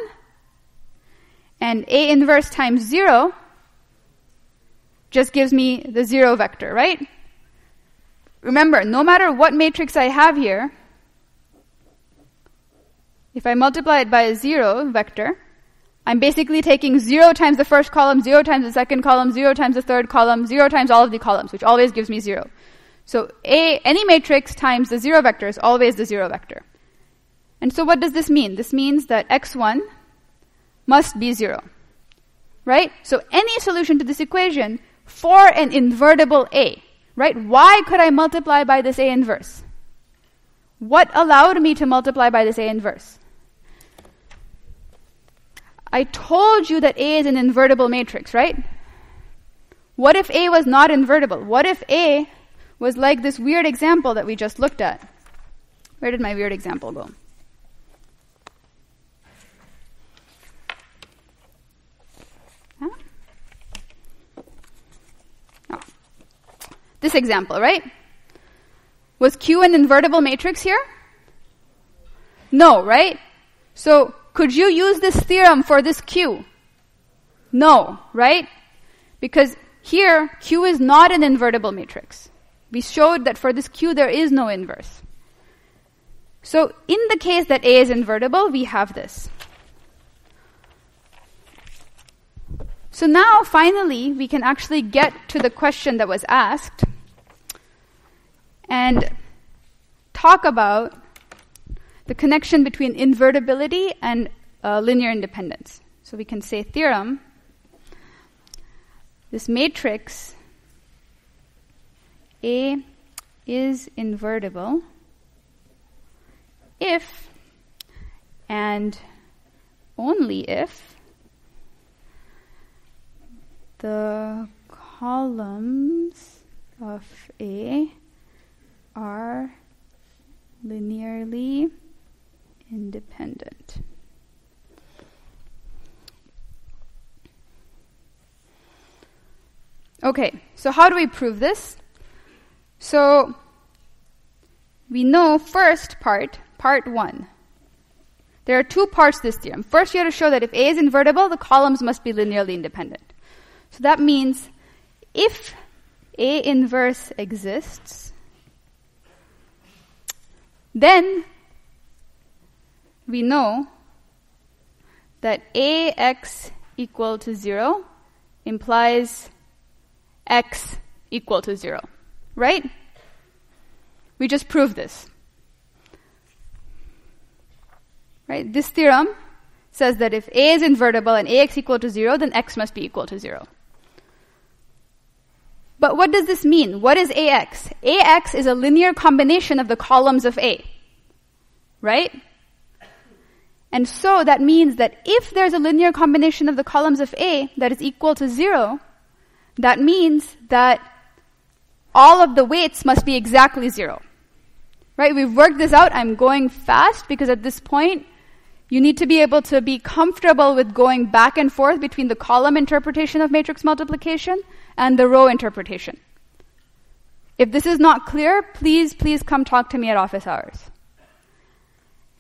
and a inverse times 0 just gives me the zero vector, right? Remember, no matter what matrix I have here, if I multiply it by a zero vector, I'm basically taking zero times the first column, zero times the second column, zero times the third column, zero times all of the columns, which always gives me zero. So a, any matrix times the zero vector is always the zero vector. And so what does this mean? This means that x1 must be zero. Right? So any solution to this equation for an invertible A, right? Why could I multiply by this A inverse? What allowed me to multiply by this A inverse? I told you that A is an invertible matrix, right? What if A was not invertible? What if A was like this weird example that we just looked at? Where did my weird example go? Huh? Oh. This example, right? Was Q an invertible matrix here? No, right? So, could you use this theorem for this Q? No, right? Because here, Q is not an invertible matrix. We showed that for this Q, there is no inverse. So, in the case that A is invertible, we have this. So now, finally, we can actually get to the question that was asked and talk about the connection between invertibility and uh, linear independence. So we can say theorem. This matrix A is invertible if and only if the columns of A are linearly independent. Okay, so how do we prove this? So we know first part, part one. There are two parts to this theorem. First, you have to show that if A is invertible, the columns must be linearly independent. So that means if A inverse exists, then we know that AX equal to 0 implies X equal to 0. Right? We just proved this. Right? This theorem says that if A is invertible and AX equal to 0, then X must be equal to 0. But what does this mean? What is AX? AX is a linear combination of the columns of A. Right? And so that means that if there's a linear combination of the columns of A that is equal to zero, that means that all of the weights must be exactly zero. Right? We've worked this out. I'm going fast because at this point, you need to be able to be comfortable with going back and forth between the column interpretation of matrix multiplication and the row interpretation. If this is not clear, please, please come talk to me at office hours.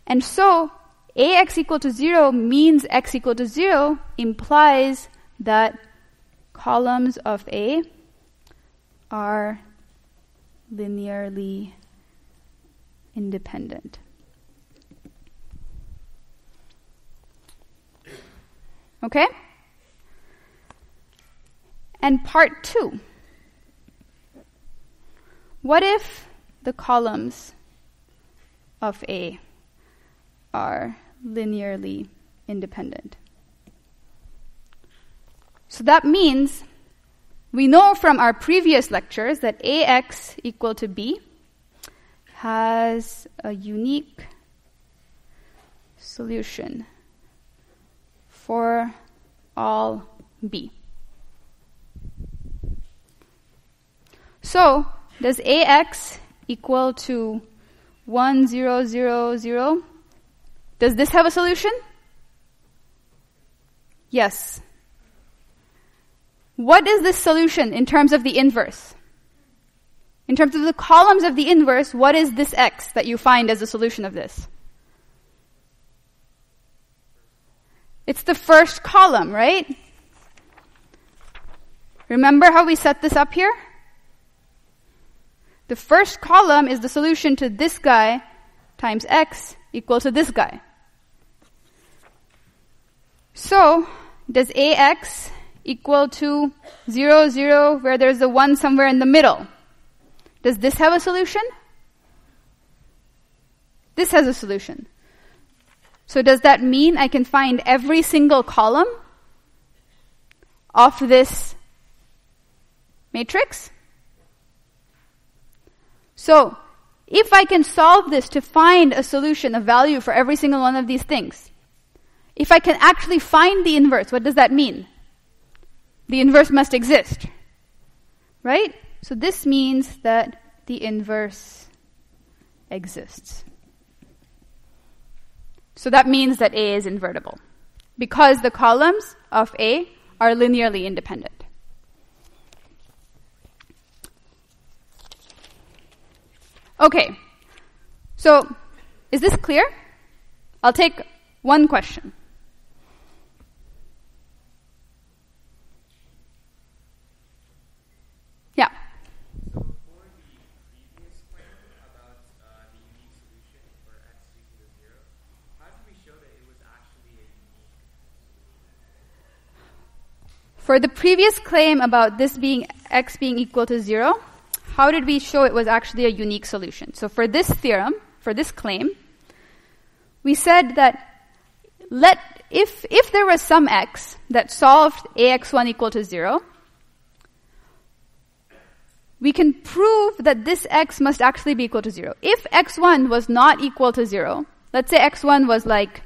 And so, ax equal to 0 means x equal to 0 implies that columns of A are linearly independent. Okay? And part two. What if the columns of A are linearly independent? So that means we know from our previous lectures that AX equal to B has a unique solution for all B. So, does AX equal to 1, 0, 0, 0? Does this have a solution? Yes. What is this solution in terms of the inverse? In terms of the columns of the inverse, what is this x that you find as a solution of this? It's the first column, right? Remember how we set this up here? The first column is the solution to this guy times x equal to this guy. So, does ax equal to 0, 0, where there's a 1 somewhere in the middle? Does this have a solution? This has a solution. So does that mean I can find every single column of this matrix? So, if I can solve this to find a solution, a value for every single one of these things, if I can actually find the inverse, what does that mean? The inverse must exist. Right? So this means that the inverse exists. So that means that A is invertible. Because the columns of A are linearly independent. Okay. So, is this clear? I'll take one question. Yeah. For the previous claim about this being x being equal to zero, how did we show it was actually a unique solution? So for this theorem, for this claim, we said that let if if there was some x that solved ax1 equal to zero, we can prove that this x must actually be equal to zero. If x1 was not equal to zero, let's say x1 was like,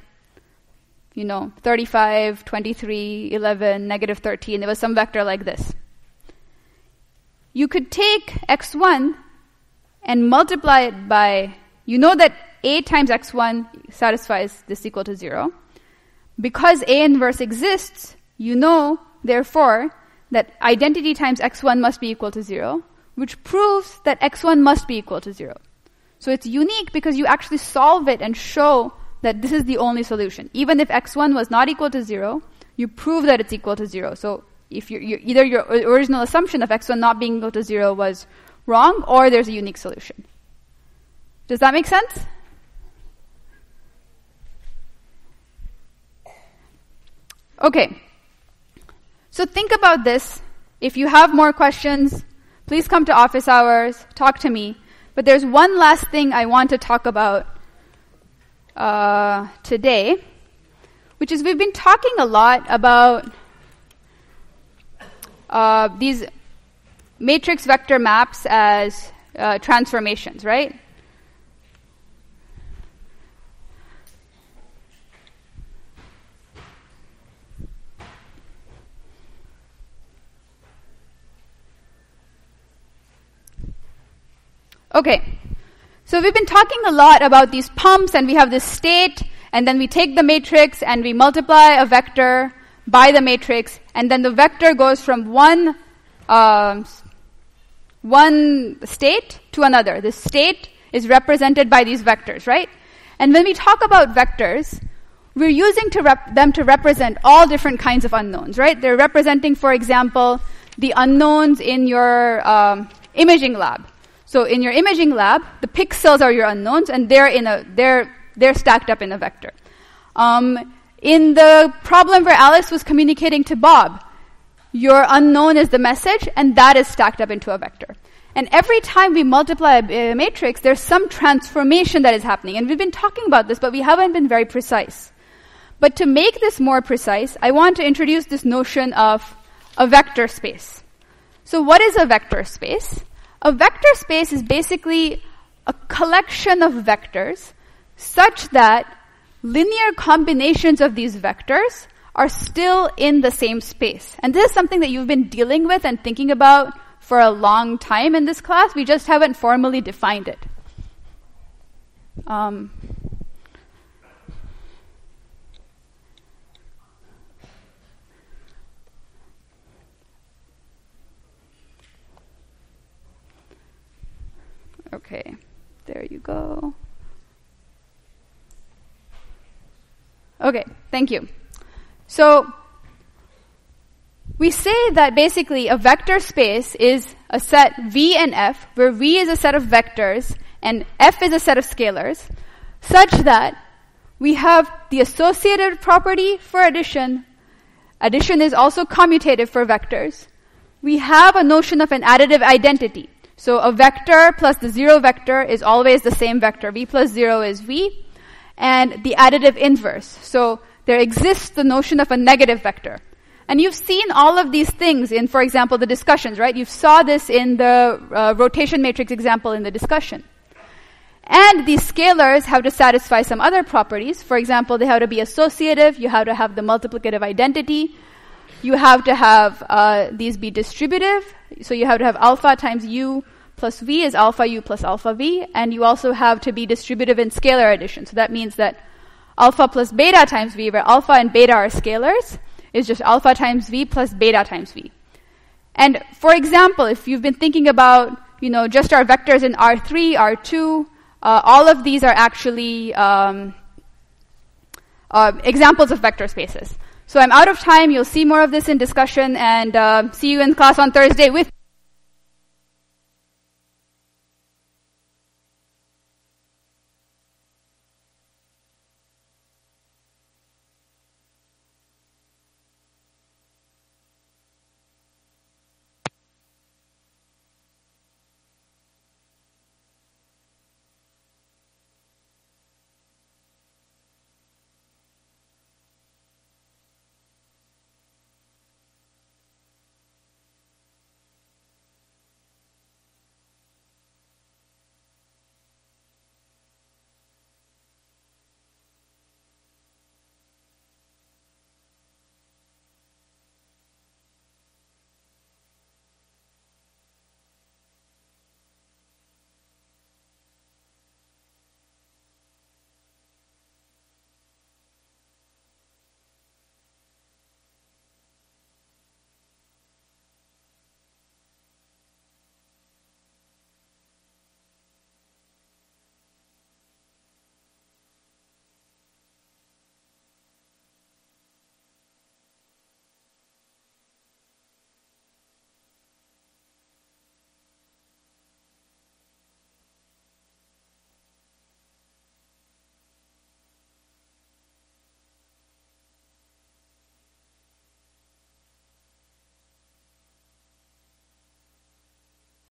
you know, 35, 23, 11, negative 13, it was some vector like this. You could take x1 and multiply it by, you know that a times x1 satisfies this equal to zero. Because a inverse exists, you know, therefore, that identity times x1 must be equal to zero which proves that x1 must be equal to 0. So it's unique because you actually solve it and show that this is the only solution. Even if x1 was not equal to 0, you prove that it's equal to 0. So if you're, you're, either your original assumption of x1 not being equal to 0 was wrong, or there's a unique solution. Does that make sense? Okay. So think about this. If you have more questions, please come to office hours, talk to me. But there's one last thing I want to talk about uh, today, which is we've been talking a lot about uh, these matrix vector maps as uh, transformations, right? Okay. So we've been talking a lot about these pumps and we have this state and then we take the matrix and we multiply a vector by the matrix and then the vector goes from one um, one state to another. The state is represented by these vectors, right? And when we talk about vectors, we're using to rep- them to represent all different kinds of unknowns, right? They're representing, for example, the unknowns in your um, imaging lab. So in your imaging lab, the pixels are your unknowns, and they're in a they're they're stacked up in a vector. Um, in the problem where Alice was communicating to Bob, your unknown is the message, and that is stacked up into a vector. And every time we multiply a matrix, there's some transformation that is happening. And we've been talking about this, but we haven't been very precise. But to make this more precise, I want to introduce this notion of a vector space. So what is a vector space? A vector space is basically a collection of vectors such that linear combinations of these vectors are still in the same space. And this is something that you've been dealing with and thinking about for a long time in this class. We just haven't formally defined it. Um, okay, there you go. Okay, thank you. So, we say that basically a vector space is a set V and F, where V is a set of vectors and F is a set of scalars, such that we have the associative property for addition. Addition is also commutative for vectors. We have a notion of an additive identity. So a vector plus the zero vector is always the same vector. V plus zero is V. And the additive inverse. So there exists the notion of a negative vector. And you've seen all of these things in, for example, the discussions, right? You saw this in the uh, rotation matrix example in the discussion. And these scalars have to satisfy some other properties. For example, they have to be associative. You have to have the multiplicative identity. You have to have uh, these be distributive. So you have to have alpha times u plus v is alpha u plus alpha v. And you also have to be distributive in scalar addition. So that means that alpha plus beta times v, where alpha and beta are scalars, is just alpha times v plus beta times v. And for example, if you've been thinking about, you know, just our vectors in R3, R2, uh, all of these are actually um, uh, examples of vector spaces. So I'm out of time. You'll see more of this in discussion, and uh, see you in class on Thursday with.